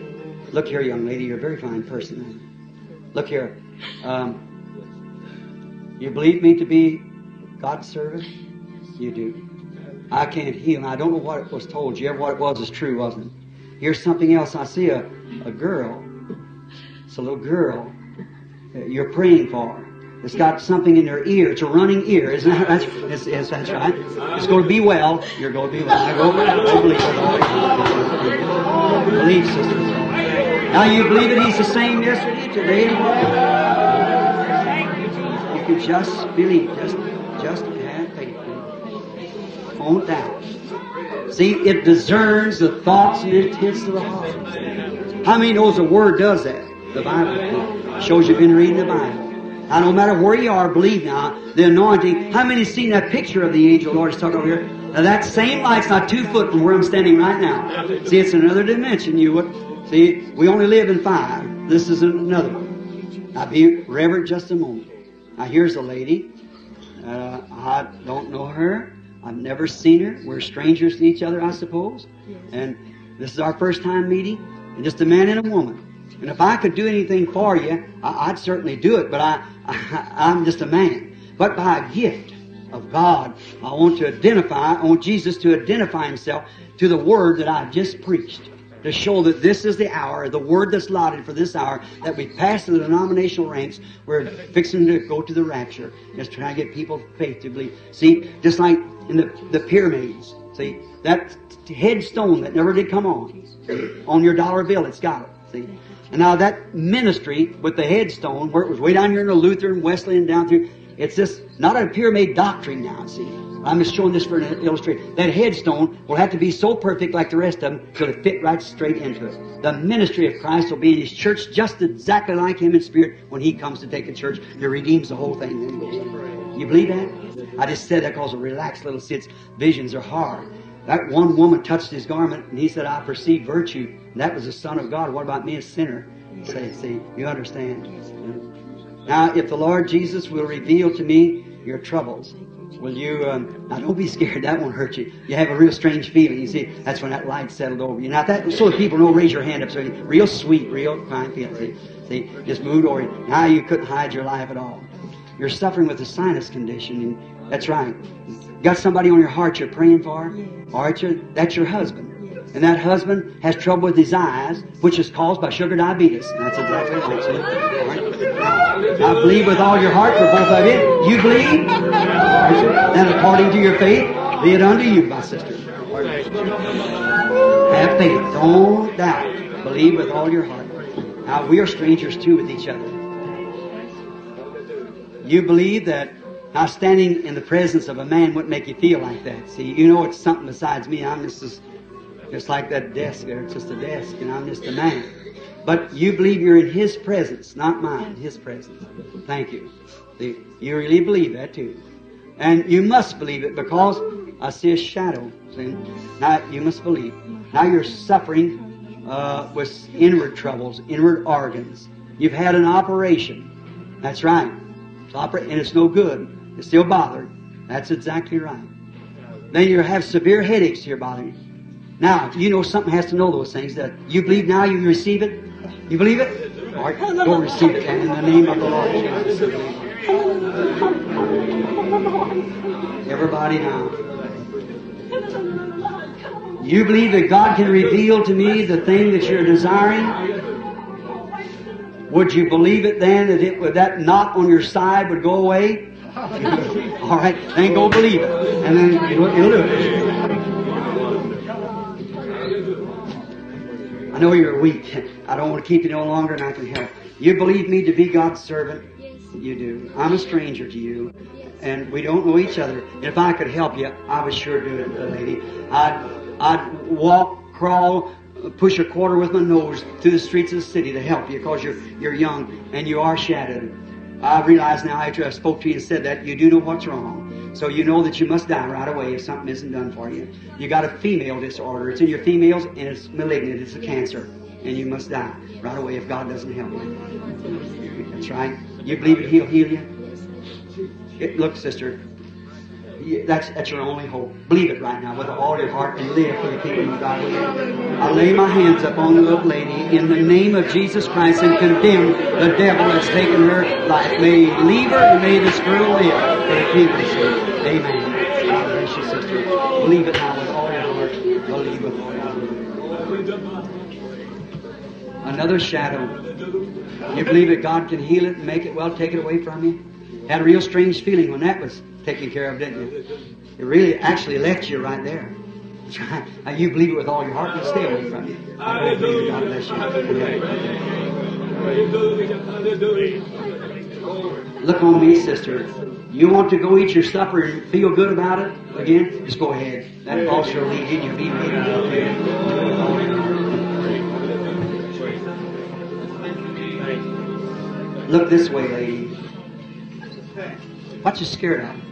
Look here, young lady, you're a very fine person. Look here. Um, you believe me to be God's servant? You do. I can't heal. I don't know what it was told you. What it was is true, wasn't it? Here's something else. I see a, a girl. It's a little girl you're praying for. It's got something in her ear. It's a running ear. Isn't that it's, it's, that's right? It's going to be well. You're going to be well. I go, believe it. Believe, sister. Now you believe that He's the same yesterday, today, and tomorrow. You can just believe. Just, just have faith. Won't doubt. See, it discerns the thoughts and intents of the heart. How many knows the Word does that? The Bible shows you've been reading the Bible. Now, no matter where you are, believe now, the anointing. How many seen that picture of the angel Lord is talking over here? Now, that same light's not two foot from where I'm standing right now. See, it's another dimension. You would see. We only live in five. This is another one. Now, be reverent just a moment. Now, here's a lady. Uh, I don't know her. I've never seen her. We're strangers to each other, I suppose. And this is our first time meeting. And just a man and a woman. And if I could do anything for you, I, would certainly do it, but I, I, I'm just a man. But by a gift of God, I want to identify, I want Jesus to identify himself to the word that I've just preached. To show that this is the hour, the word that's lauded for this hour, that we pass in the denominational ranks, we're fixing to go to the rapture. Just trying to get people faith to believe. See, just like in the, the pyramids, see, that headstone that never did come on, on your dollar bill, it's got it. See, and now that ministry with the headstone, where it was way down here in the Lutheran, Wesleyan, down through, it's this, not a pyramid doctrine now, see. I'm just showing this for an illustration. That headstone will have to be so perfect like the rest of them so it fit right straight into it. The ministry of Christ will be in His church just exactly like Him in spirit when He comes to take a church that redeems the whole thing. You believe that? I just said that because of relaxed little sits. Visions are hard. That one woman touched his garment and he said, I perceive virtue. And that was the Son of God. What about me, a sinner? Say, see, you understand. Now, if the Lord Jesus will reveal to me your troubles, will you, um, now don't be scared. That won't hurt you. You have a real strange feeling. You see, that's when that light settled over you. Now, that, so that people know, raise your hand up. So real sweet, real fine feeling. See, see, just moved over. Now you couldn't hide your life at all. You're suffering with a sinus condition. And that's right. Got somebody on your heart you're praying for? Or your, that's your husband. And that husband has trouble with his eyes, which is caused by sugar diabetes. And that's exactly what it right. Now, believe with all your heart for both of you. You believe? Then according to your faith, be it unto you, my sister. Have faith. Don't doubt. Believe with all your heart. Now, we are strangers too with each other. You believe that now, standing in the presence of a man wouldn't make you feel like that. See, you know it's something besides me. I'm just, just like that desk there. It's just a desk, and I'm just a man. But you believe you're in His presence, not mine, His presence. Thank you. You really believe that too. And you must believe it because I see a shadow. See? Now, you must believe. Now you're suffering uh, with inward troubles, inward organs. You've had an operation. That's right. It's opera- and it's no good. You're still bothered. That's exactly right. Then you have severe headaches to your body. Now, you know something has to know those things. That you believe now, you receive it. You believe it? All right, go receive it in the name of the Lord Jesus. Everybody now. You believe that God can reveal to me the thing that you're desiring? Would you believe it then that it would that knot on your side would go away? All right, then go believe it, and then you'll, it'll do it. I know you're weak. I don't want to keep you no longer and I can help. You believe me to be God's servant? You do. I'm a stranger to you, and we don't know each other. If I could help you, I would sure do it, lady. I'd, I'd walk, crawl, push a quarter with my nose through the streets of the city to help you because you're, you're young and you are shattered. I realize now after I spoke to you and said that you do know what's wrong. So you know that you must die right away if something isn't done for you. You got a female disorder. It's in your females and it's malignant. It's a cancer. And you must die right away if God doesn't help you. That's right. You believe it, He'll heal you? It, look, sister, that's, that's your only hope. Believe it right now with all your heart and live for the kingdom of God. I lay my hands upon the little lady in the name of Jesus Christ and condemn the devil that's taken her life. May he leave her and may this girl live for the kingdom's sake. Amen. God bless you, sister. Believe it now with all your heart. Believe with all your heart. Another shadow. You believe that God can heal it and make it well, take it away from you? Had a real strange feeling when that was taken care of, didn't you? It really actually left you right there. Now you believe it with all your heart and stay away from you. I believe it. God bless you. Look on me, sister. You want to go eat your supper and feel good about it again? Just go ahead. That ulcer will lead in you. Be Look this way, lady. What you scared of?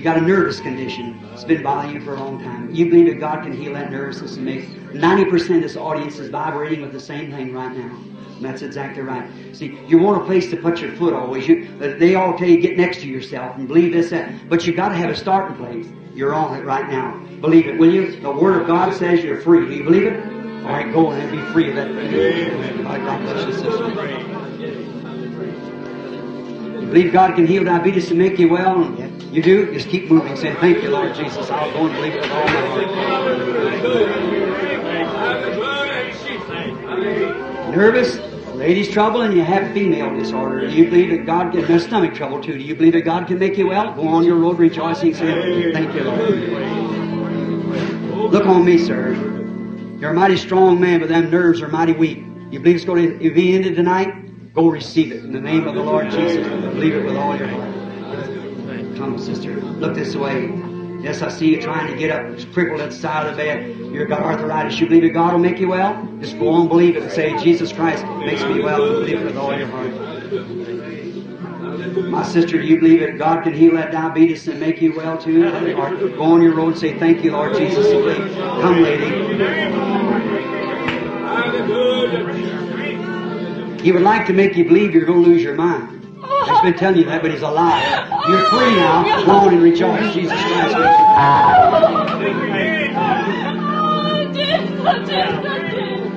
You got a nervous condition. It's been bothering you for a long time. You believe that God can heal that nervousness and make 90% of this audience is vibrating with the same thing right now. And that's exactly right. See, you want a place to put your foot always. You, uh, they all tell you get next to yourself and believe this, that. But you got to have a starting place. You're on it right now. Believe it, will you? The Word of God says you're free. Do you believe it? All right, go and be free of that. God bless you, sister. You believe God can heal diabetes and make you well? You do? Just keep moving, saying, Thank you, Lord Jesus. I'll go and believe it with all my heart. Nervous? Ladies trouble and you have female disorder. Do you believe that God can have stomach trouble too? Do you believe that God can make you well? Go on your road rejoicing, saying, Thank you, Lord. Look on me, sir. You're a mighty strong man, but them nerves are mighty weak. You believe it's going to be ended tonight? Go receive it in the name of the Lord Jesus. Believe it with all your heart. Come, sister. Look this way. Yes, I see you trying to get up, crippled at the side of the bed. You've got arthritis. You believe that God will make you well? Just go on, believe it, and say, Jesus Christ makes me well. Believe it with all your heart. My sister, do you believe that God can heal that diabetes and make you well too? Or go on your road and say, Thank you, Lord Jesus. Come, lady. He would like to make you believe you're going to lose your mind. He's been telling you that, but he's a liar. You're free now. Go on and rejoice. Jesus Christ makes you.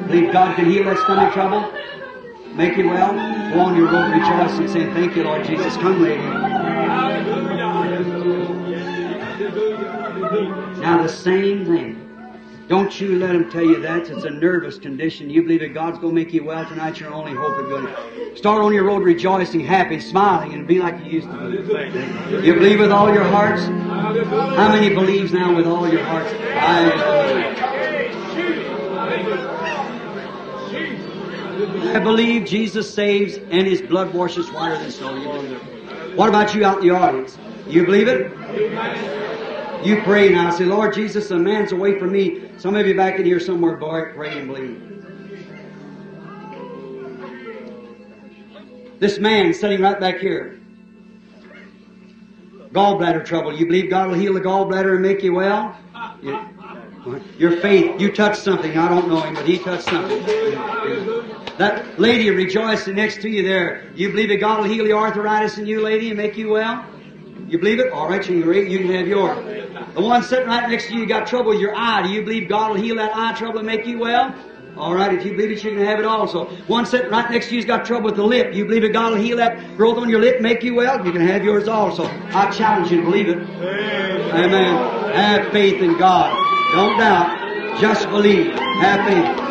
Believe God can heal that stomach trouble? Make you well? Go on your road rejoicing, saying, Thank you, Lord Jesus. Come, lady. Now the same thing. Don't you let them tell you that. It's a nervous condition. You believe that God's going to make you well tonight. Your only hope of good. Start on your road rejoicing, happy, smiling, and be like you used to be. You believe with all your hearts? How many believes now with all your hearts? I, I believe Jesus saves and His blood washes whiter than snow. What about you out in the audience? You believe it? You pray now. Say, Lord Jesus, a man's away from me. Some of you back in here somewhere, pray and believe. This man sitting right back here. Gallbladder trouble. You believe God will heal the gallbladder and make you well? You, your faith, you touched something. I don't know him, but he touched something. That lady rejoicing next to you there. You believe that God will heal the arthritis in you, lady, and make you well? You believe it? All right, you can, you can have yours. The one sitting right next to you got trouble with your eye. Do you believe God will heal that eye trouble and make you well? All right, if you believe it, you can have it also. One sitting right next to you's got trouble with the lip. You believe that God will heal that growth on your lip, make you well? You can have yours also. I challenge you to believe it. Amen. Have faith in God. Don't doubt. Just believe. Have faith.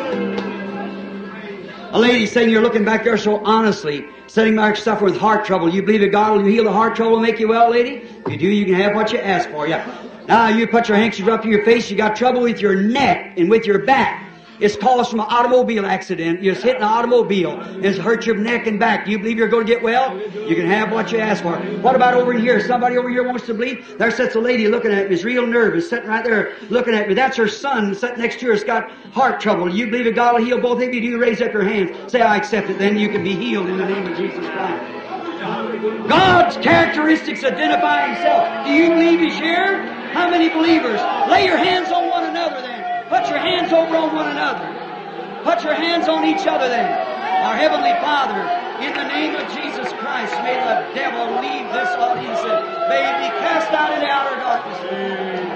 A lady saying you're looking back there so honestly, sitting back suffering with heart trouble. You believe that God will heal the heart trouble and make you well, lady? If you do, you can have what you ask for. Yeah. Now you put your handkerchief up to your face. You got trouble with your neck and with your back. It's caused from an automobile accident. You just hit an automobile. It's hurt your neck and back. Do you believe you're going to get well? You can have what you ask for. What about over here? Somebody over here wants to believe? There sits a lady looking at me. Is real nervous, sitting right there looking at me. That's her son sitting next to her. It's got heart trouble. Do You believe that God will heal both of you? Do you raise up your hands? Say, I accept it. Then you can be healed in the name of Jesus Christ. God's characteristics identify Himself. Do you believe He's here? How many believers? Lay your hands on one another. Put your hands over on one another. Put your hands on each other then. Our Heavenly Father, in the name of Jesus Christ, may the devil leave this audience and may be cast out into outer darkness.